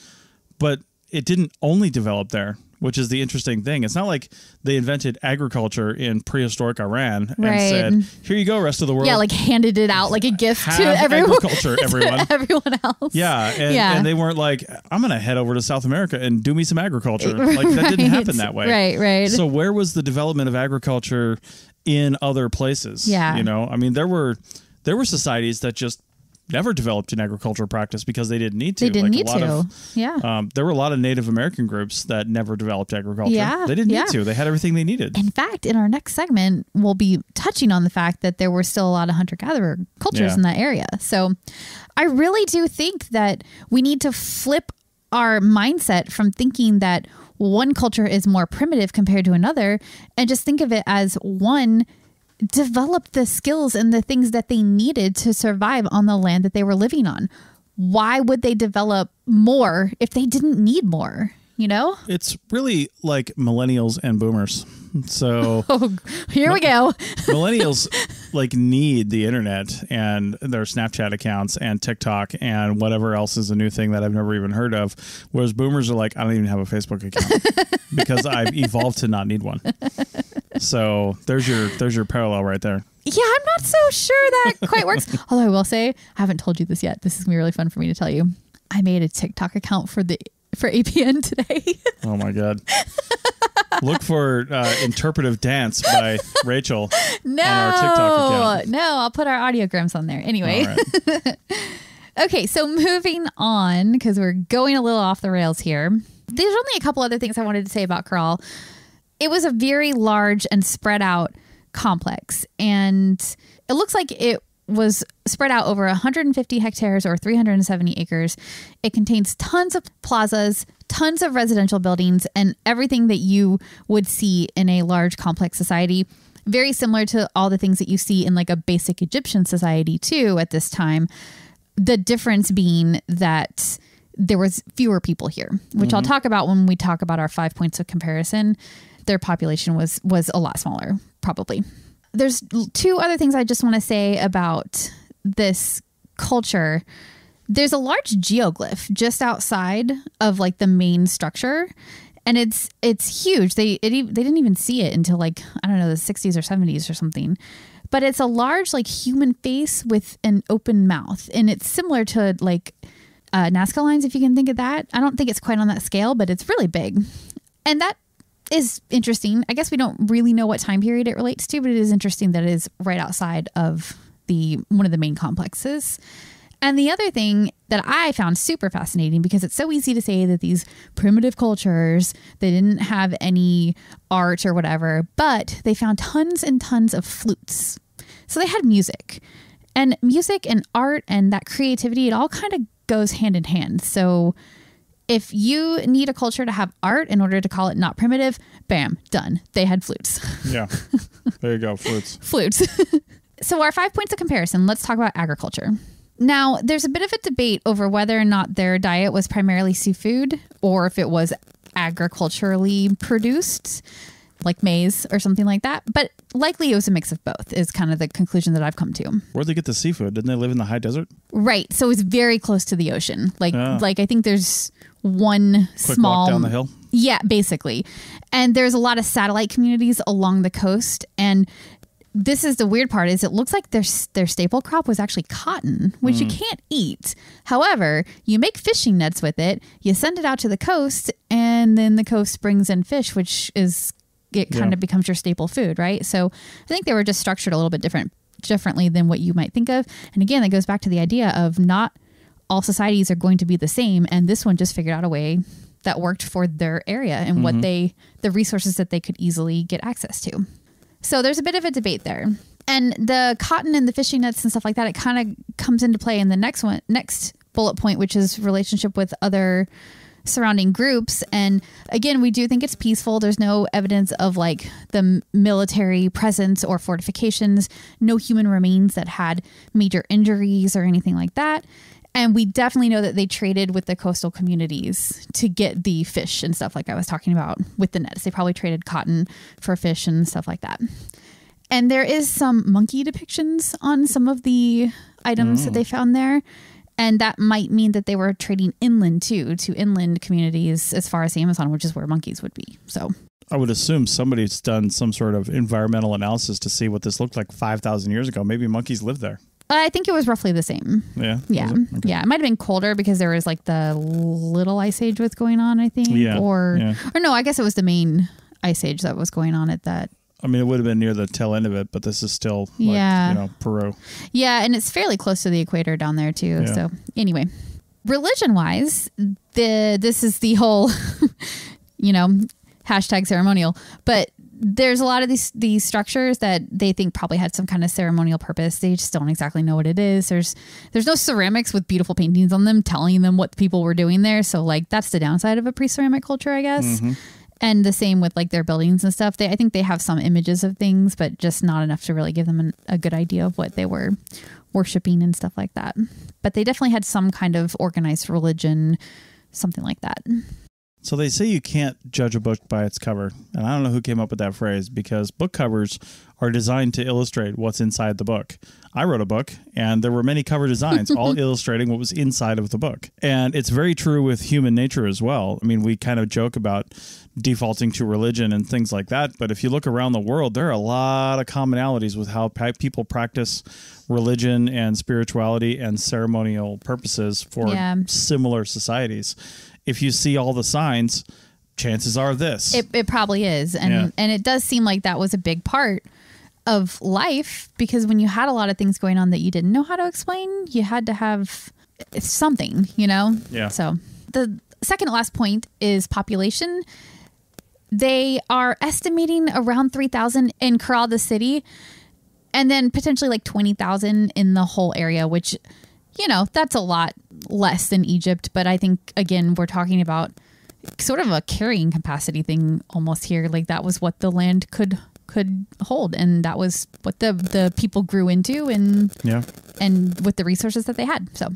[SPEAKER 4] but it didn't only develop there. Which is the interesting thing. It's not like they invented agriculture in prehistoric Iran and said, "Here you go, rest of the world."
[SPEAKER 2] yeah, like handed it out like a gift to everyone,
[SPEAKER 4] agriculture, <laughs> everyone.
[SPEAKER 2] everyone else.
[SPEAKER 4] Yeah, and,
[SPEAKER 2] Yeah.
[SPEAKER 4] and they weren't like, I'm going to head over to South America and do me some agriculture. <laughs> Like that didn't happen that way.
[SPEAKER 2] Right, right.
[SPEAKER 4] So where was the development of agriculture in other places?
[SPEAKER 2] Yeah.
[SPEAKER 4] you know, I mean, there were there were societies that just never developed an agricultural practice because they didn't need to.
[SPEAKER 2] They didn't
[SPEAKER 4] Like,
[SPEAKER 2] need
[SPEAKER 4] a lot
[SPEAKER 2] to.
[SPEAKER 4] Of,
[SPEAKER 2] yeah.
[SPEAKER 4] um, there were a lot of Native American groups that never developed agriculture.
[SPEAKER 2] Yeah,
[SPEAKER 4] they didn't
[SPEAKER 2] yeah.
[SPEAKER 4] need to. They had everything they needed.
[SPEAKER 2] In fact, in our next segment, we'll be touching on the fact that there were still a lot of hunter gatherer cultures
[SPEAKER 4] Yeah.
[SPEAKER 2] in that area. So I really do think that we need to flip our mindset from thinking that one culture is more primitive compared to another and just think of it as one developed the skills and the things that they needed to survive on the land that they were living on. Why would they develop more if they didn't need more? You know?
[SPEAKER 4] It's really like millennials and boomers. So <laughs>
[SPEAKER 2] Oh, here we go. <laughs>
[SPEAKER 4] millennials like need the internet and their Snapchat accounts and TikTok and whatever else is a new thing that I've never even heard of. Whereas boomers are like, I don't even have a Facebook account <laughs> because I've evolved to not need one. So there's your there's your parallel right there.
[SPEAKER 2] Yeah, I'm not so sure that quite works. Although I will say, I haven't told you this yet. This is gonna be really fun for me to tell you. I made a TikTok account for the for APN today. <laughs>
[SPEAKER 4] Oh my god. Look for uh, interpretive dance by Rachel
[SPEAKER 2] no,
[SPEAKER 4] on our TikTok account.
[SPEAKER 2] no, I'll put our audiograms on there anyway.
[SPEAKER 4] Right. <laughs>
[SPEAKER 2] Okay, so moving on because we're going a little off the rails here. There's only a couple other things I wanted to say about Caral. It was a very large and spread out complex, and it looks like it was spread out over 150 hectares or 370 acres. It contains tons of plazas, tons of residential buildings, and everything that you would see in a large complex society. Very similar to all the things that you see in like a basic Egyptian society too at this time the difference being that there was fewer people here which i'll mm-hmm. talk about when we talk about our five points of comparison their population was was a lot smaller probably there's two other things i just want to say about this culture. There's a large geoglyph just outside of like the main structure and it's it's huge. They it, they didn't even see it until like i don't know the 60s or 70s or something. But it's a large like human face with an open mouth and it's similar to like uh, nazca lines if you can think of that. I don't think it's quite on that scale but it's really big. And that is interesting i guess we don't really know what time period it relates to but it is interesting that it is right outside of the one of the main complexes and the other thing that I found super fascinating because it's so easy to say that these primitive cultures, they didn't have any art or whatever, but they found tons and tons of flutes. So they had music. And music and art and that creativity, it all kind of goes hand in hand. So if you need a culture to have art in order to call it not primitive, bam, done. They had flutes. <laughs>
[SPEAKER 4] Yeah. There you go, flutes.
[SPEAKER 2] flutes. <laughs> so, our five points of comparison, let's talk about agriculture. Now, there's a bit of a debate over whether or not their diet was primarily seafood or if it was agriculturally produced, like maize or something like that. But likely it was a mix of both, is kind of the conclusion that I've come to.
[SPEAKER 4] Where'd they get the seafood? Didn't they live in the high desert?
[SPEAKER 2] Right. So it's very close to the ocean. Like,
[SPEAKER 4] Ah.
[SPEAKER 2] like I think there's one
[SPEAKER 4] Quick
[SPEAKER 2] small
[SPEAKER 4] walk down the hill.
[SPEAKER 2] yeah, basically. And there's a lot of satellite communities along the coast. And this is the weird part is it looks like their their staple crop was actually cotton, which you hmm. can't eat. However, you make fishing nets with it, you send it out to the coast, and then the coast brings in fish, which is it kind
[SPEAKER 4] Yeah.
[SPEAKER 2] of becomes your staple food, right? So I think they were just structured a little bit different differently than what you might think of. And again, that goes back to the idea of not all societies are going to be the same and this one just figured out a way that worked for their area and what mm-hmm. they the resources that they could easily get access to. So there's a bit of a debate there. And the cotton and the fishing nets and stuff like that, it kind of comes into play in the next one, next bullet point, which is relationship with other surrounding groups. And again, we do think it's peaceful. There's no evidence of like the military presence or fortifications, no human remains that had major injuries or anything like that. And we definitely know that they traded with the coastal communities to get the fish and stuff like I was talking about with the nets. They probably traded cotton for fish and stuff like that. And there is some monkey depictions on some of the items that mm. they found there. And that might mean that they were trading inland too, to inland communities as far as the Amazon, which is where monkeys would be. So
[SPEAKER 4] I would assume somebody's done some sort of environmental analysis to see what this looked like 5,000 years ago. Maybe monkeys lived there.
[SPEAKER 2] I think it was roughly the same.
[SPEAKER 4] Yeah.
[SPEAKER 2] Yeah.
[SPEAKER 4] It? Okay.
[SPEAKER 2] Yeah. It might have been colder because there was like the little ice age was going on, I think.
[SPEAKER 4] Yeah,
[SPEAKER 2] Or,
[SPEAKER 4] yeah.
[SPEAKER 2] or no, I guess it was the main ice age that was going on at that.
[SPEAKER 4] I mean, it would have been near the tail end of it, but this is still like,
[SPEAKER 2] Yeah.
[SPEAKER 4] you know, Peru.
[SPEAKER 2] Yeah. And it's fairly close to the equator down there too.
[SPEAKER 4] Yeah.
[SPEAKER 2] So anyway, religion wise, the, this is the whole, <laughs> you know, hashtag ceremonial, but there's a lot of these these structures that they think probably had some kind of ceremonial purpose. They just don't exactly know what it is. There's there's no ceramics with beautiful paintings on them telling them what people were doing there. So like that's the downside of a pre-ceramic culture, I guess. Mm-hmm. And the same with like their buildings and stuff. They I think they have some images of things, but just not enough to really give them an, a good idea of what they were worshiping and stuff like that. But they definitely had some kind of organized religion, something like that.
[SPEAKER 4] So they say you can't judge a book by its cover. And I don't know who came up with that phrase because book covers are designed to illustrate what's inside the book. I wrote a book and there were many cover designs all <laughs> illustrating what was inside of the book. And it's very true with human nature as well. I mean, we kind of joke about defaulting to religion and things like that, but if you look around the world, there are a lot of commonalities with how people practice religion and spirituality and ceremonial purposes for
[SPEAKER 2] Yeah.
[SPEAKER 4] similar societies. If you see all the signs, chances are this.
[SPEAKER 2] It, it probably is, and
[SPEAKER 4] Yeah.
[SPEAKER 2] and it does seem like that was a big part of life because when you had a lot of things going on that you didn't know how to explain, you had to have something, you know.
[SPEAKER 4] Yeah.
[SPEAKER 2] So the second to last point is population. They are estimating around three thousand in Caral, the city, and then potentially like twenty thousand in the whole area, which you know that's a lot less than Egypt. But I think again we're talking about sort of a carrying capacity thing almost here. Like that was what the land could could hold, and that was what the the people grew into, and
[SPEAKER 4] yeah,
[SPEAKER 2] and with the resources that they had. So.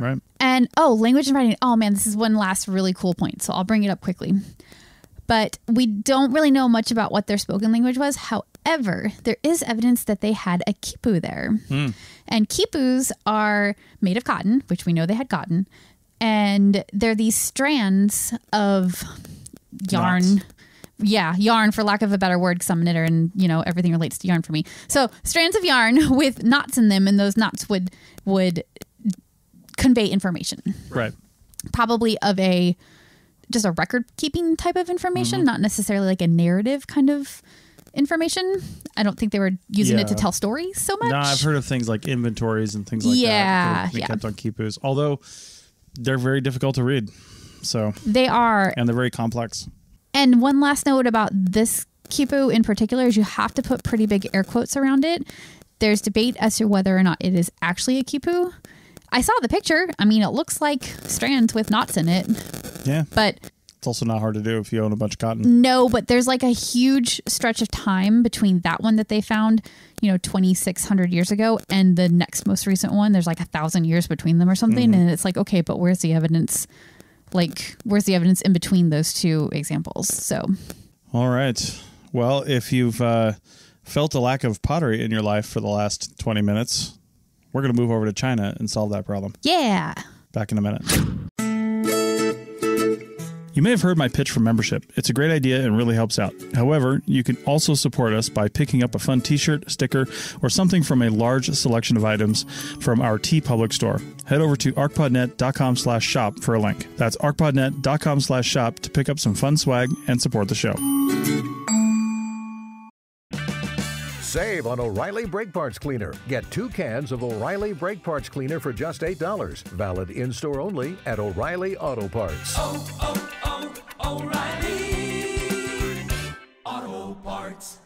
[SPEAKER 4] right.
[SPEAKER 2] And oh, language and writing. Oh man, this is one last really cool point. So I'll bring it up quickly. But we don't really know much about what their spoken language was. However, there is evidence that they had a quipu there. Hmm. And quipus are made of cotton, which we know they had cotton. And they're these strands of yarn.
[SPEAKER 4] Knots.
[SPEAKER 2] Yeah, yarn for lack of a better word, because I'm a knitter and you know everything relates to yarn for me. So strands of yarn <laughs> with knots in them, and those knots would would convey information
[SPEAKER 4] Right.
[SPEAKER 2] probably of a just a record keeping type of information
[SPEAKER 4] Mm-hmm.
[SPEAKER 2] not necessarily like a narrative kind of information i don't think they were using it to tell stories so much
[SPEAKER 4] No, I've heard of things like inventories and things like
[SPEAKER 2] Yeah,
[SPEAKER 4] that. They
[SPEAKER 2] yeah.
[SPEAKER 4] kept on quipus, although they're very difficult to read. So,
[SPEAKER 2] they are
[SPEAKER 4] and they're very complex.
[SPEAKER 2] and one last note about this quipu in particular is you have to put pretty big air quotes around it there's debate as to whether or not it is actually a quipu i saw the picture i mean it looks like strands with knots in it
[SPEAKER 4] Yeah.
[SPEAKER 2] but
[SPEAKER 4] It's also not hard to do if you own a bunch of cotton.
[SPEAKER 2] No, but there's like a huge stretch of time between that one that they found, you know, 2,600 years ago and the next most recent one. There's like a thousand years between them or something. And it's like, okay, but where's the evidence? Like, where's the evidence in between those two examples? So,
[SPEAKER 4] All right. Well, if you've uh, felt a lack of pottery in your life for the last 20 minutes, we're going to move over to China and solve that problem.
[SPEAKER 2] yeah.
[SPEAKER 4] Back in a minute. <laughs> You may have heard my pitch for membership. It's a great idea and really helps out. However, you can also support us by picking up a fun t-shirt, sticker, or something from a large selection of items from our TeePublic store. Head over to arcpodnet.com slash shop for a link. That's arcpodnet.com slash shop to pick up some fun swag and support the show.
[SPEAKER 7] Save on O'Reilly Brake Parts Cleaner. Get two cans of O'Reilly Brake Parts Cleaner for just $8. Valid in store only at O'Reilly Auto Parts.
[SPEAKER 8] Oh, oh, oh, O'Reilly Auto Parts.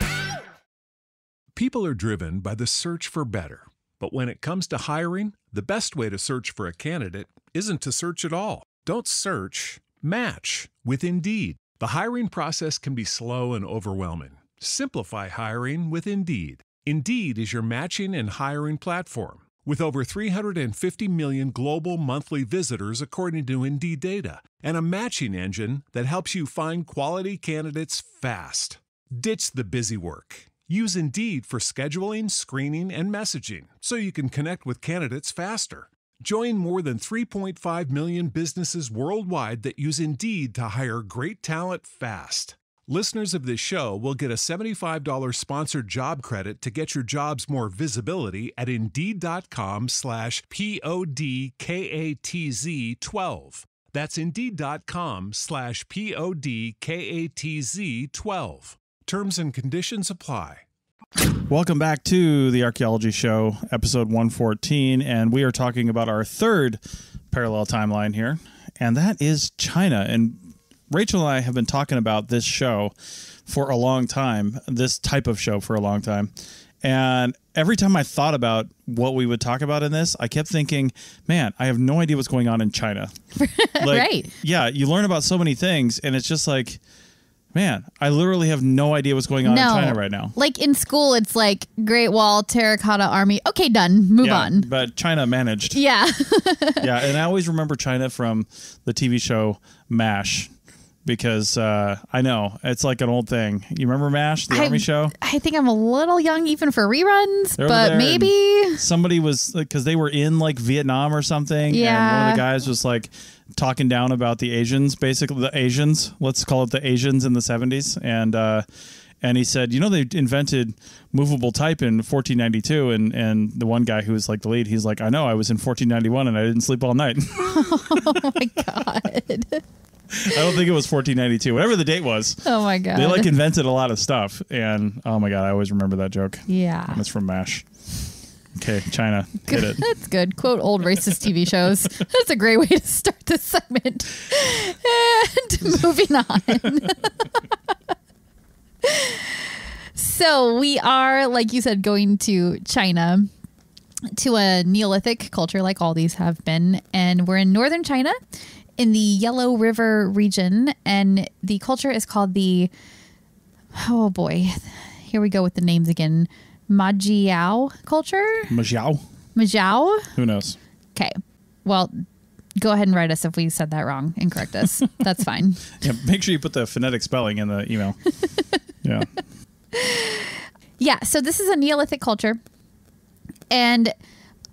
[SPEAKER 1] People are driven by the search for better. But when it comes to hiring, the best way to search for a candidate isn't to search at all. Don't search, match with Indeed. The hiring process can be slow and overwhelming. Simplify hiring with Indeed. Indeed is your matching and hiring platform. With over 350 million global monthly visitors according to Indeed data, and a matching engine that helps you find quality candidates fast. Ditch the busy work. Use Indeed for scheduling, screening, and messaging so you can connect with candidates faster. Join more than 3.5 million businesses worldwide that use Indeed to hire great talent fast. Listeners of this show will get a $75 sponsored job credit to get your jobs more visibility at Indeed.com slash P-O-D-K-A-T-Z 12. That's Indeed.com slash P-O-D-K-A-T-Z 12. Terms and conditions apply.
[SPEAKER 4] Welcome back to the Archaeology Show, episode 114, and we are talking about our third parallel timeline here, and that is China. And Rachel and I have been talking about this show for a long time, this type of show for a long time. And every time I thought about what we would talk about in this, I kept thinking, man, I have no idea what's going on in China. <laughs> Like,
[SPEAKER 2] Right.
[SPEAKER 4] Yeah, you learn about so many things, and it's just like, man, I literally have no idea what's going on in China right now.
[SPEAKER 2] Like in school, it's like Great Wall, Terracotta Army. Okay, done. Move
[SPEAKER 4] yeah,
[SPEAKER 2] on.
[SPEAKER 4] But China managed.
[SPEAKER 2] Yeah. <laughs>
[SPEAKER 4] yeah, and I always remember China from the TV show MASH because uh, I know it's like an old thing. You remember MASH, the
[SPEAKER 2] I-
[SPEAKER 4] army show?
[SPEAKER 2] I think I'm a little young even for reruns,
[SPEAKER 4] They're
[SPEAKER 2] but maybe.
[SPEAKER 4] Somebody was because they were in like Vietnam or something, and one of the guys was like talking down about the Asians, basically the Asians. Let's call it the Asians in the '70s, and uh, and he said, you know, they invented movable type in 1492, and and the one guy who was like the lead, he's like, I know, I was in 1491 and I didn't sleep all night. <laughs>
[SPEAKER 2] Oh my god. <laughs>
[SPEAKER 4] I don't think it was 1492, whatever the date was.
[SPEAKER 2] Oh my god.
[SPEAKER 4] They like invented a lot of stuff, and oh my god, I always remember that joke.
[SPEAKER 2] Yeah.
[SPEAKER 4] And it's from Mash. Okay, China, hit it. <laughs>
[SPEAKER 2] That's good. Quote old racist TV shows. <laughs> That's a great way to start this segment. And moving on. so we are, like you said, going to China to a Neolithic culture, like all these have been, and we're in northern China, in the Yellow River region, and the culture is called the. Oh boy, here we go with the names again. Majiayao culture.
[SPEAKER 4] Majiayao.
[SPEAKER 2] Majiayao.
[SPEAKER 4] Who knows?
[SPEAKER 2] Okay. Well, go ahead and write us if we said that wrong and correct us. <laughs> That's fine.
[SPEAKER 4] Yeah, make sure you put the phonetic spelling in the email. <laughs> yeah.
[SPEAKER 2] Yeah. So this is a Neolithic culture. And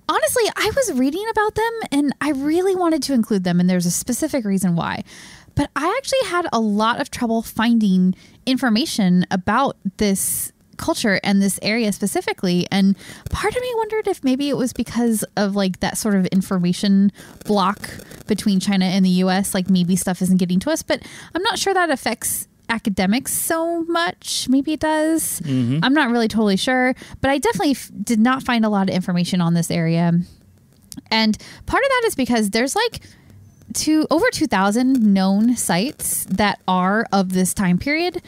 [SPEAKER 2] honestly, I was reading about them and I really wanted to include them. And there's a specific reason why. But I actually had a lot of trouble finding information about this culture and this area specifically and part of me wondered if maybe it was because of like that sort of information block between China and the US like maybe stuff isn't getting to us but I'm not sure that affects academics so much maybe it does mm-hmm. I'm not really totally sure but I definitely f- did not find a lot of information on this area and part of that is because there's like to over 2000 known sites that are of this time period.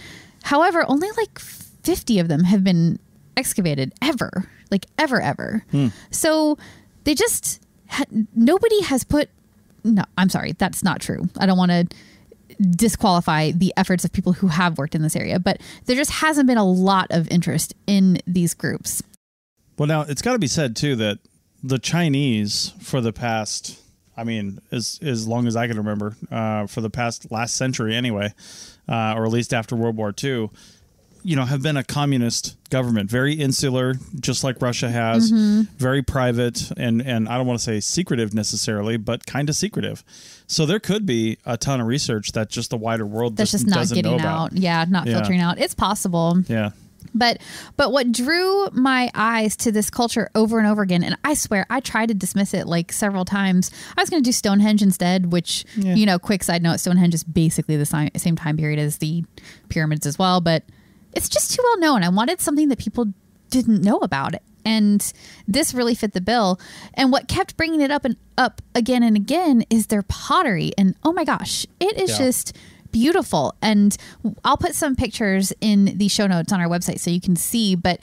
[SPEAKER 2] However, only like 50 of them have been excavated ever, like ever ever. Hmm. So they just ha- nobody has put no, I'm sorry, that's not true. I don't want to disqualify the efforts of people who have worked in this area, but there just hasn't been a lot of interest in these groups.
[SPEAKER 4] Well, now it's got to be said too that the Chinese, for the past, I mean, as as long as I can remember, uh, for the past last century anyway, uh, or at least after World War II, you know, have been a communist government, very insular, just like Russia has,
[SPEAKER 2] Mm-hmm.
[SPEAKER 4] very private, and and I don't want to say secretive necessarily, but kind of secretive. So there could be a ton of research that just the wider world
[SPEAKER 2] That's
[SPEAKER 4] just
[SPEAKER 2] just not
[SPEAKER 4] doesn't know
[SPEAKER 2] getting
[SPEAKER 4] about.
[SPEAKER 2] out. Yeah, not
[SPEAKER 4] Yeah.
[SPEAKER 2] filtering out. It's possible.
[SPEAKER 4] Yeah.
[SPEAKER 2] But but what drew my eyes to this culture over and over again, and I swear I tried to dismiss it like several times. I was going to do Stonehenge instead, which
[SPEAKER 4] Yeah.
[SPEAKER 2] you know, quick side note, Stonehenge is basically the same time period as the pyramids as well, but it's just too well known. I wanted something that people didn't know about it. And this really fit the bill. And what kept bringing it up and up again and again is their pottery. And oh my gosh, it is
[SPEAKER 4] Yeah.
[SPEAKER 2] just beautiful. And I'll put some pictures in the show notes on our website so you can see, but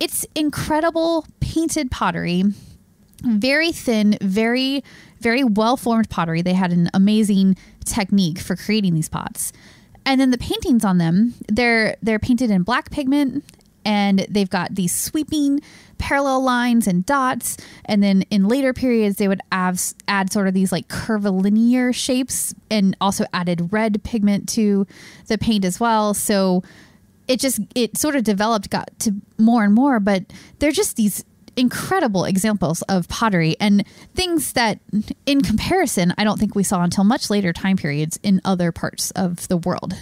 [SPEAKER 2] it's incredible painted pottery. Very thin, very, very well formed pottery. They had an amazing technique for creating these pots. And then the paintings on them, they're they're painted in black pigment and they've got these sweeping parallel lines and dots. And then in later periods, they would add, add sort of these like curvilinear shapes and also added red pigment to the paint as well. So it just, it sort of developed, got to more and more, but they're just these incredible examples of pottery and things that in comparison i don't think we saw until much later time periods in other parts of the world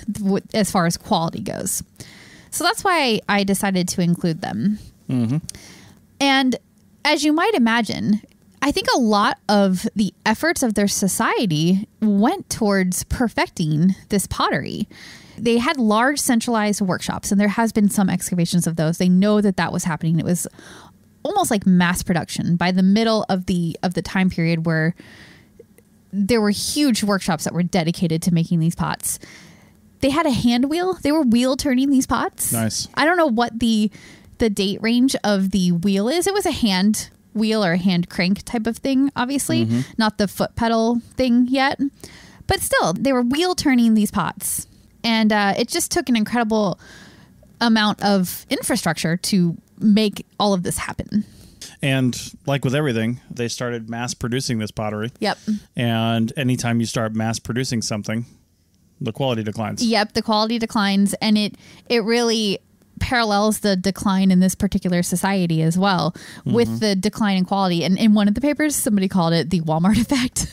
[SPEAKER 2] as far as quality goes so that's why i decided to include them mm-hmm. and as you might imagine, I think a lot of the efforts of their society went towards perfecting this pottery. They had large centralized workshops, and there has been some excavations of those. They know that that was happening. It was almost like mass production by the middle of the of the time period where there were huge workshops that were dedicated to making these pots. They had a hand wheel. They were wheel turning these pots.
[SPEAKER 4] Nice.
[SPEAKER 2] I don't know what the the date range of the wheel is. It was a hand wheel or a hand crank type of thing, obviously, not the foot pedal thing yet. But still, they were wheel turning these pots, and uh, it just took an incredible amount of infrastructure to make all of this happen.
[SPEAKER 4] And like with everything, they started mass producing this pottery.
[SPEAKER 2] Yep.
[SPEAKER 4] And anytime you start mass producing something, the quality declines.
[SPEAKER 2] Yep, the quality declines and it it really parallels the decline in this particular society as well with mm-hmm. the decline in quality. And in one of the papers somebody called it the Walmart <laughs> effect.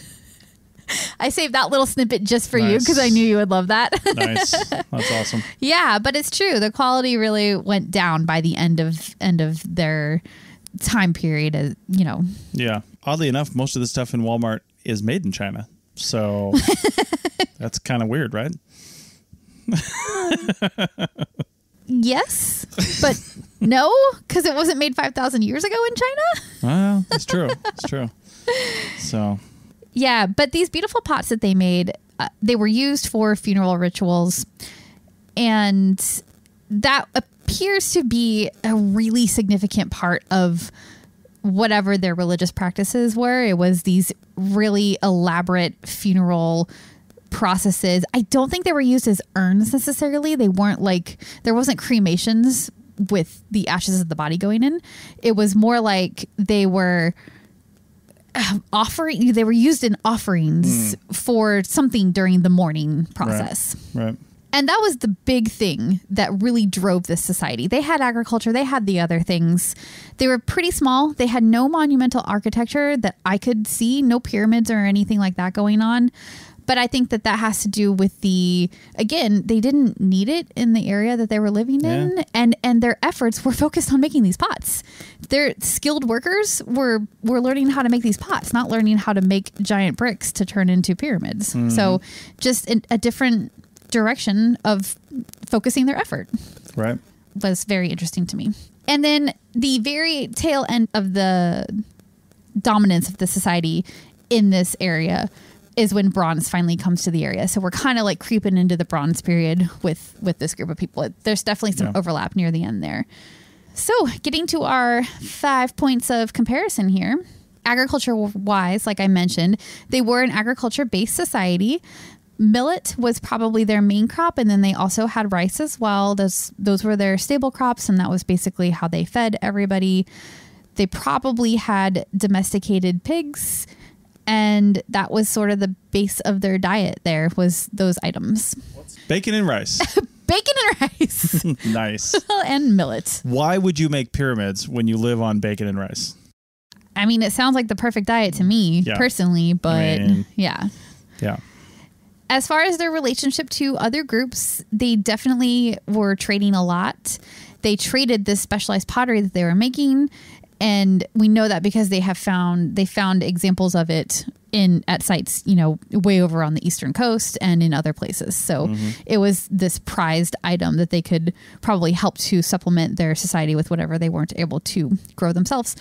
[SPEAKER 2] I saved that little snippet just for you because I knew you would love that.
[SPEAKER 4] nice. <laughs> That's awesome.
[SPEAKER 2] yeah, but it's true. The quality really went down by the end of end of their time period as you know.
[SPEAKER 4] Yeah. Oddly enough, most of the stuff in Walmart is made in China. So <laughs> that's kind of weird, right? <laughs>
[SPEAKER 2] Yes, but no, because it wasn't made 5,000 years ago in China.
[SPEAKER 4] Well, that's true. It's true. So,
[SPEAKER 2] Yeah, but these beautiful pots that they made, uh, they were used for funeral rituals, and that appears to be a really significant part of whatever their religious practices were. It was these really elaborate funeral processes. I don't think they were used as urns necessarily. They weren't like there wasn't cremations with the ashes of the body going in. It was more like they were Um, offering they were used in offerings hmm. for something during the mourning process.
[SPEAKER 4] right.
[SPEAKER 2] And that was the big thing that really drove this society. They had agriculture, they had the other things. They were pretty small. They had no monumental architecture that I could see, no pyramids or anything like that going on. But I think that that has to do with the again, they didn't need it in the area that they were living in and and their efforts were <laughs> focused on making these pots. Their skilled workers were were learning how to make these pots, not learning how to make giant bricks to turn into pyramids. Hmm. So just in, a different direction of focusing their effort
[SPEAKER 4] Right.
[SPEAKER 2] was very interesting to me. And then the very tail end of the dominance of the society in this area is when bronze finally comes to the area. So we're kind of like creeping into the bronze period with with this group of people. There's definitely some
[SPEAKER 4] Yeah.
[SPEAKER 2] overlap near the end there. So, getting to our 5 points of comparison here. Agriculture wise, like I mentioned, they were an agriculture based society millet was probably their main crop and then they also had rice as well those those were their staple crops and that was basically how they fed everybody they probably had domesticated pigs and that was sort of the base of their diet there was those items
[SPEAKER 4] Bacon and rice. <laughs>
[SPEAKER 2] bacon and rice <laughs>
[SPEAKER 4] nice. <laughs>
[SPEAKER 2] and millet.
[SPEAKER 4] Why would you make pyramids when you live on bacon and rice?
[SPEAKER 2] I mean, it sounds like the perfect diet to me
[SPEAKER 4] Yeah.
[SPEAKER 2] personally, but
[SPEAKER 4] mean-
[SPEAKER 2] yeah.
[SPEAKER 4] Yeah.
[SPEAKER 2] As far as their relationship to other groups, they definitely were trading a lot. They traded this specialized pottery that they were making, and we know that because they have found they found examples of it in at sites, you know, way over on the eastern coast and in other places. So it was this prized item that they could probably help to supplement their society with whatever they weren't able to grow themselves.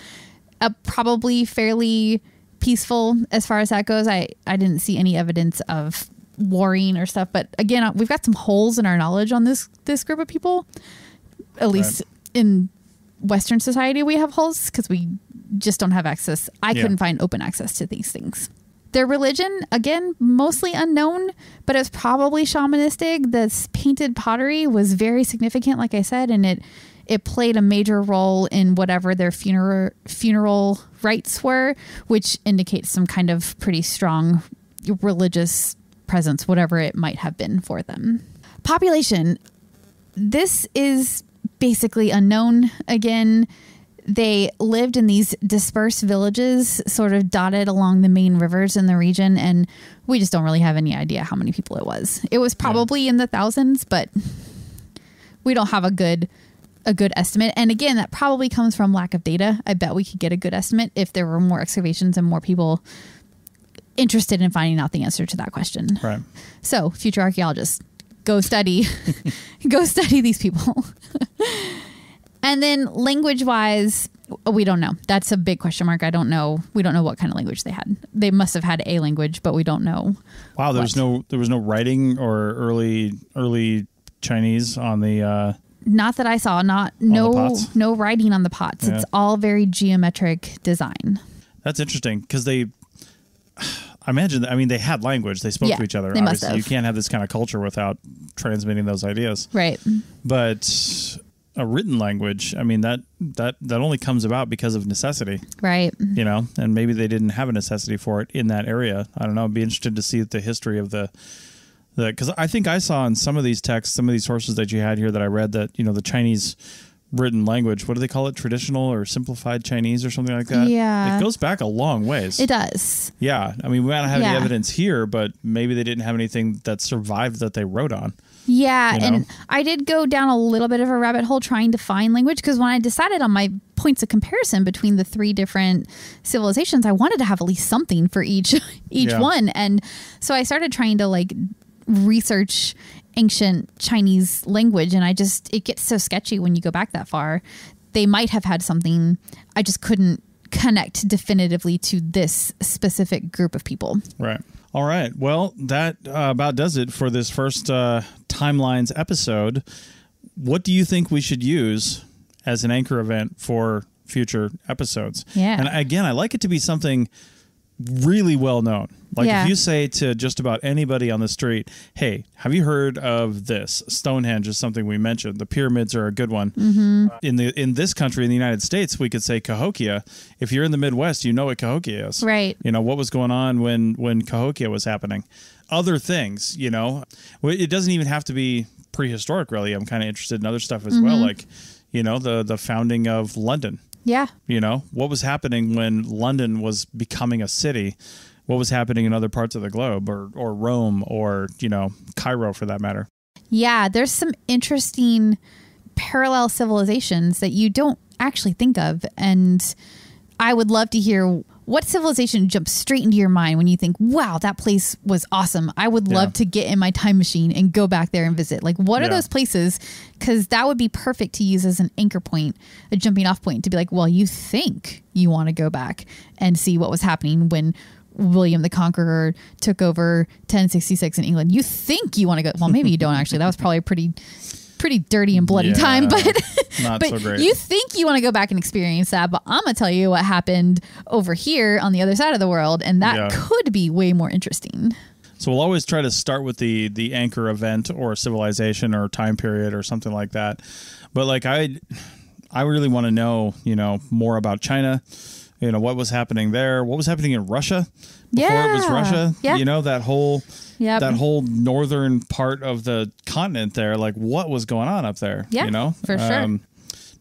[SPEAKER 2] Uh, probably fairly peaceful as far as that goes. I I didn't see any evidence of warring or stuff, but again, uh, we've got some holes in our knowledge on this this group of people. At least in Western society, we have holes because we just don't have access. I
[SPEAKER 4] Yeah.
[SPEAKER 2] couldn't find open access to these things. Their religion, again, mostly unknown, but it's probably shamanistic. This painted pottery was very significant, like I said, and it it played a major role in whatever their funeral funeral rites were, which indicates some kind of pretty strong religious presence, whatever it might have been for them. Population. This is basically unknown. Again, they lived in these dispersed villages, sort of dotted along the main rivers in the region, and we just don't really have any idea how many people it was. It was probably in the thousands, but we don't have a good a good estimate. And again, that probably comes from lack of data. I bet we could get a good estimate if there were more excavations and more people interested in finding out the answer to that question.
[SPEAKER 4] Right.
[SPEAKER 2] So, future archaeologists, go study, <laughs> go study these people. <laughs> and then language wise, we don't know. That's a big question mark. I don't know. We don't know what kind of language they had. They must have had a language, but we don't know.
[SPEAKER 4] Wow, there was no there was no writing or early early Chinese on the uh
[SPEAKER 2] Not that I saw. Not no no writing on the pots.
[SPEAKER 4] Yeah.
[SPEAKER 2] It's all very geometric design.
[SPEAKER 4] That's interesting because they, I imagine. I mean, they had language. They spoke
[SPEAKER 2] Yeah,
[SPEAKER 4] to each other.
[SPEAKER 2] they must
[SPEAKER 4] Obviously, you can't have this kind of culture without transmitting those ideas.
[SPEAKER 2] Right.
[SPEAKER 4] But a written language, I mean that that that only comes about because of necessity.
[SPEAKER 2] Right.
[SPEAKER 4] You know, and maybe they didn't have a necessity for it in that area. I don't know. I'd be interested to see the history of the. The, because I think I saw in some of these texts, some of these sources that you had here that I read that you know the Chinese written language, what do they call it? Traditional or simplified Chinese or something like that.
[SPEAKER 2] Yeah.
[SPEAKER 4] it goes back a long ways.
[SPEAKER 2] It does.
[SPEAKER 4] Yeah, I mean, we might not have
[SPEAKER 2] Yeah.
[SPEAKER 4] any evidence here, but maybe they didn't have anything that survived that they wrote on.
[SPEAKER 2] Yeah,
[SPEAKER 4] You know?
[SPEAKER 2] and I did go down a little bit of a rabbit hole trying to find language because when I decided on my points of comparison between the three different civilizations, I wanted to have at least something for each <laughs> each
[SPEAKER 4] Yeah.
[SPEAKER 2] one, and so I started trying to like research ancient Chinese language, and I just it gets so sketchy when you go back that far. They might have had something I just couldn't connect definitively to this specific group of people.
[SPEAKER 4] Right. All right. Well, that uh, about does it for this first uh, timelines episode. What do you think we should use as an anchor event for future episodes?
[SPEAKER 2] Yeah.
[SPEAKER 4] And again, I like it to be something really well known. Like
[SPEAKER 2] Yeah.
[SPEAKER 4] if you say to just about anybody on the street, "Hey, have you heard of this? Stonehenge is something we mentioned. The pyramids are a good one."
[SPEAKER 2] Mm-hmm.
[SPEAKER 4] In the in this country, in the United States, we could say Cahokia. If you're in the Midwest, you know what Cahokia is,
[SPEAKER 2] Right.
[SPEAKER 4] You know what was going on when when Cahokia was happening. Other things, you know, it doesn't even have to be prehistoric. Really, I'm kind of interested in other stuff as well,
[SPEAKER 2] Mm-hmm.
[SPEAKER 4] like you know the the founding of London
[SPEAKER 2] Yeah.
[SPEAKER 4] you know what was happening when london was becoming a city what was happening in other parts of the globe or or rome or you know cairo for that matter
[SPEAKER 2] Yeah, there's some interesting parallel civilizations that you don't actually think of. And I would love to hear what civilization jumps straight into your mind when you think, wow, that place was awesome. I would love
[SPEAKER 4] Yeah.
[SPEAKER 2] to get in my time machine and go back there and visit. Like, what are those places? Because that would be perfect to use as an anchor point, a jumping off point to be like, well, you think you want to go back and see what was happening when. William the Conqueror took over 1066 in England. You think you want to go? Well, maybe you don't actually. That was probably a pretty, pretty dirty and bloody
[SPEAKER 4] Yeah,
[SPEAKER 2] time. But <laughs>
[SPEAKER 4] not
[SPEAKER 2] but
[SPEAKER 4] so great
[SPEAKER 2] you think you want to go back and experience that, but I'm gonna tell you what happened over here on the other side of the world, and that
[SPEAKER 4] Yeah.
[SPEAKER 2] could be way more interesting.
[SPEAKER 4] so we'll always try to start with the the anchor event or civilization or time period or something like that but like i I really want to know, you know, more about China. You know what was happening there, what was happening in Russia before it was Russia.
[SPEAKER 2] Yeah.
[SPEAKER 4] You know that whole
[SPEAKER 2] Yep.
[SPEAKER 4] that whole northern part of the continent there. Like what was going on up there?
[SPEAKER 2] Yeah,
[SPEAKER 4] you know
[SPEAKER 2] for sure.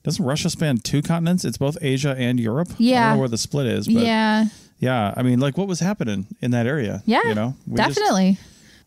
[SPEAKER 4] doesn't Russia span two continents? It's both Asia and Europe. Yeah, I
[SPEAKER 2] Yeah.
[SPEAKER 4] don't know where the split is, but
[SPEAKER 2] yeah.
[SPEAKER 4] yeah, I mean, like what was happening in that area?
[SPEAKER 2] Yeah.
[SPEAKER 4] you know, We just-
[SPEAKER 2] definitely.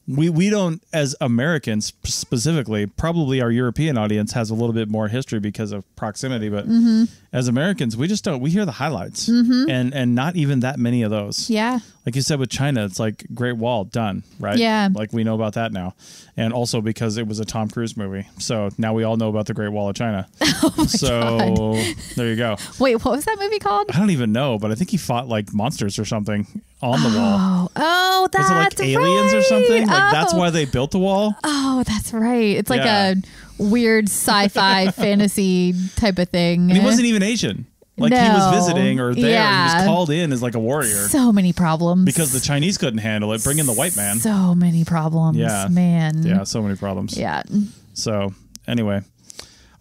[SPEAKER 4] we we don't as Americans specifically. Probably our European audience has a little bit more history because of proximity, but
[SPEAKER 2] Mm-hmm.
[SPEAKER 4] As Americans, we just don't. We hear the highlights, mm-hmm. and and not even that many of those.
[SPEAKER 2] yeah.
[SPEAKER 4] Like you said with China, it's like Great Wall done, right?
[SPEAKER 2] Yeah.
[SPEAKER 4] Like we know about that now, and also because it was a Tom Cruise movie, so now we all know about the Great Wall of China. <laughs>
[SPEAKER 2] Oh
[SPEAKER 4] so there you go.
[SPEAKER 2] Wait, what was that movie called?
[SPEAKER 4] I don't even know, but I think he fought like monsters or something on the wall.
[SPEAKER 2] Oh, oh,
[SPEAKER 4] Was it like aliens or something? Like that's
[SPEAKER 2] Oh.
[SPEAKER 4] why they built the wall.
[SPEAKER 2] Oh, oh, that's right. It's like
[SPEAKER 4] Yeah.
[SPEAKER 2] a weird sci-fi <laughs> fantasy type of thing.
[SPEAKER 4] And he wasn't even Asian. Like he was visiting or there.
[SPEAKER 2] Yeah.
[SPEAKER 4] He was called in as like a warrior
[SPEAKER 2] so many problems
[SPEAKER 4] because the Chinese couldn't handle it. Bring in the white man.
[SPEAKER 2] So many problems.
[SPEAKER 4] Yeah.
[SPEAKER 2] man.
[SPEAKER 4] Yeah, so many problems.
[SPEAKER 2] Yeah.
[SPEAKER 4] So anyway.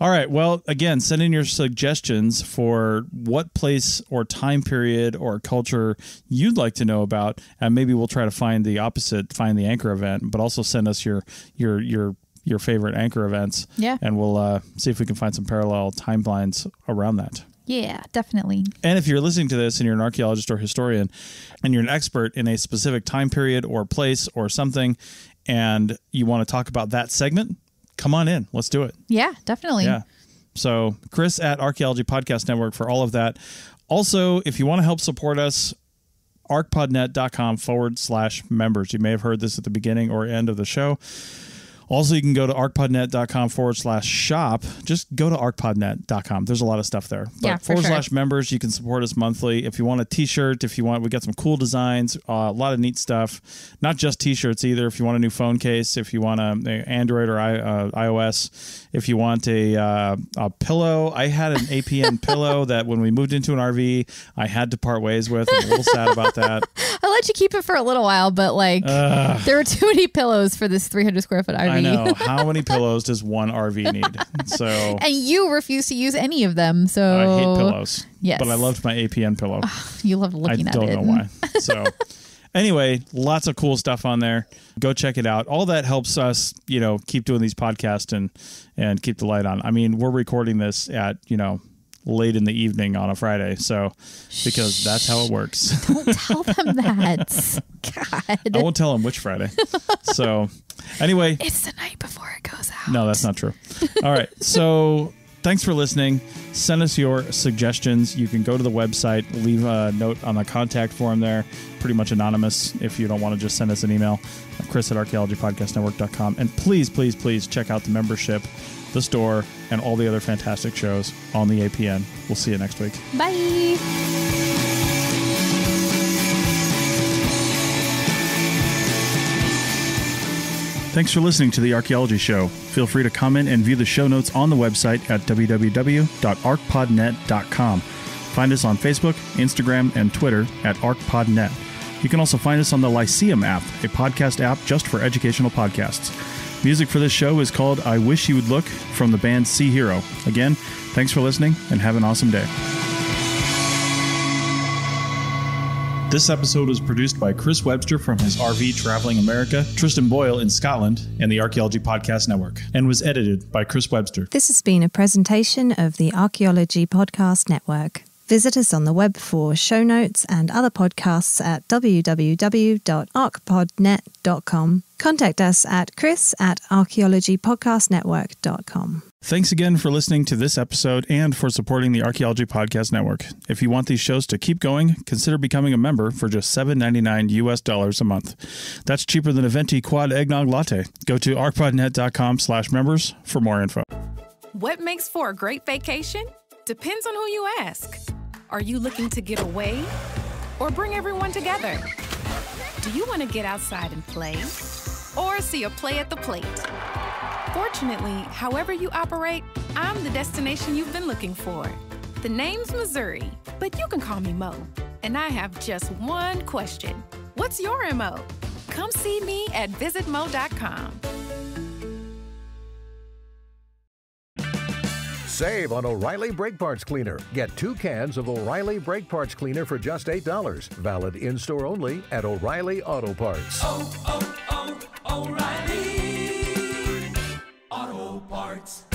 [SPEAKER 4] All right. Well, again, send in your suggestions for what place or time period or culture you'd like to know about, and maybe we'll try to find the opposite, find the anchor event. But also send us your your your your favorite anchor events.
[SPEAKER 2] Yeah.
[SPEAKER 4] And we'll uh, see if we can find some parallel timelines around that.
[SPEAKER 2] Yeah, definitely.
[SPEAKER 4] And if you're listening to this and you're an archaeologist or historian and you're an expert in a specific time period or place or something and you want to talk about that segment, come on in. Let's do it.
[SPEAKER 2] Yeah, definitely.
[SPEAKER 4] Yeah. So, Chris at Archaeology Podcast Network for all of that. Also, if you want to help support us, arcpodnet.com forward slash members. You may have heard this at the beginning or end of the show. Also, you can go to arcpodnet.com forward slash shop. Just go to arcpodnet.com. There's a lot of stuff there. But
[SPEAKER 2] Yeah, for
[SPEAKER 4] forward
[SPEAKER 2] sure.
[SPEAKER 4] slash members, you can support us monthly. If you want a t shirt, if you want, we got some cool designs, uh, a lot of neat stuff. Not just t shirts either. If you want a new phone case, if you want a, a Android or I, uh, iOS, if you want a, uh, a pillow, I had an APN <laughs> pillow that when we moved into an RV, I had to part ways with. I'm a little sad about that. <laughs>
[SPEAKER 2] I'll let you keep it for a little while, but like there were too many pillows for this 300 square foot RV.
[SPEAKER 4] I know. <laughs> How many pillows does one RV need? So
[SPEAKER 2] and you refuse to use any of them. So
[SPEAKER 4] I hate pillows.
[SPEAKER 2] Yes.
[SPEAKER 4] But I loved my APN pillow.
[SPEAKER 2] You love
[SPEAKER 4] I
[SPEAKER 2] looking at
[SPEAKER 4] don't know why. So anyway, lots of cool stuff on there. Go check it out. All that helps us, you know, keep doing these podcasts and and keep the light on. I mean, we're recording this at, you know, late in the evening on a Friday. So because that's how it works.
[SPEAKER 2] Don't tell them that. <laughs> God.
[SPEAKER 4] I won't tell them which Friday. So anyway,
[SPEAKER 2] It's the night before it goes out.
[SPEAKER 4] No, that's not true. All right. So thanks for listening. Send us your suggestions. You can go to the website, leave a note on the contact form there, pretty much anonymous if you don't want to just send us an email. Chris at archaeologypodcastnetwork.com. And please, please, please check out the membership, the store, and all the other fantastic shows on the APN. We'll see you next week.
[SPEAKER 2] Bye.
[SPEAKER 4] Thanks for listening to The Archaeology Show. Feel free to comment and view the show notes on the website at www.arcpodnet.com. Find us on Facebook, Instagram, and Twitter at ArcPodNet. You can also find us on the Lyceum app, a podcast app just for educational podcasts. Music for this show is called I Wish You Would Look from the band Sea Hero. Again, thanks for listening and have an awesome day. This episode was produced by Chris Webster from his RV Traveling America, Tristan Boyle in Scotland, and the Archaeology Podcast Network, and was edited by Chris Webster.
[SPEAKER 3] This has been a presentation of the Archaeology Podcast Network. Visit us on the web for show notes and other podcasts at www.arcpodnet.com. Contact us at chris at archaeologypodcastnetwork.com.
[SPEAKER 4] Thanks again for listening to this episode and for supporting the Archaeology Podcast Network. If you want these shows to keep going, consider becoming a member for just $7.99 US dollars a month. That's cheaper than a venti quad eggnog latte. Go to arcpodnet.com slash members for more info.
[SPEAKER 9] What makes for a great vacation? Depends on who you ask. Are you looking to get away or bring everyone together? Do you want to get outside and play or see a play at the plate? Fortunately, however you operate, I'm the destination you've been looking for. The name's Missouri, but you can call me Mo. And I have just one question What's your MO? Come see me at visitmo.com.
[SPEAKER 7] Save on O'Reilly Brake Parts Cleaner. Get two cans of O'Reilly Brake Parts Cleaner for just $8. Valid in store only at O'Reilly Auto Parts.
[SPEAKER 8] oh, oh, oh. O'Reilly Auto Parts.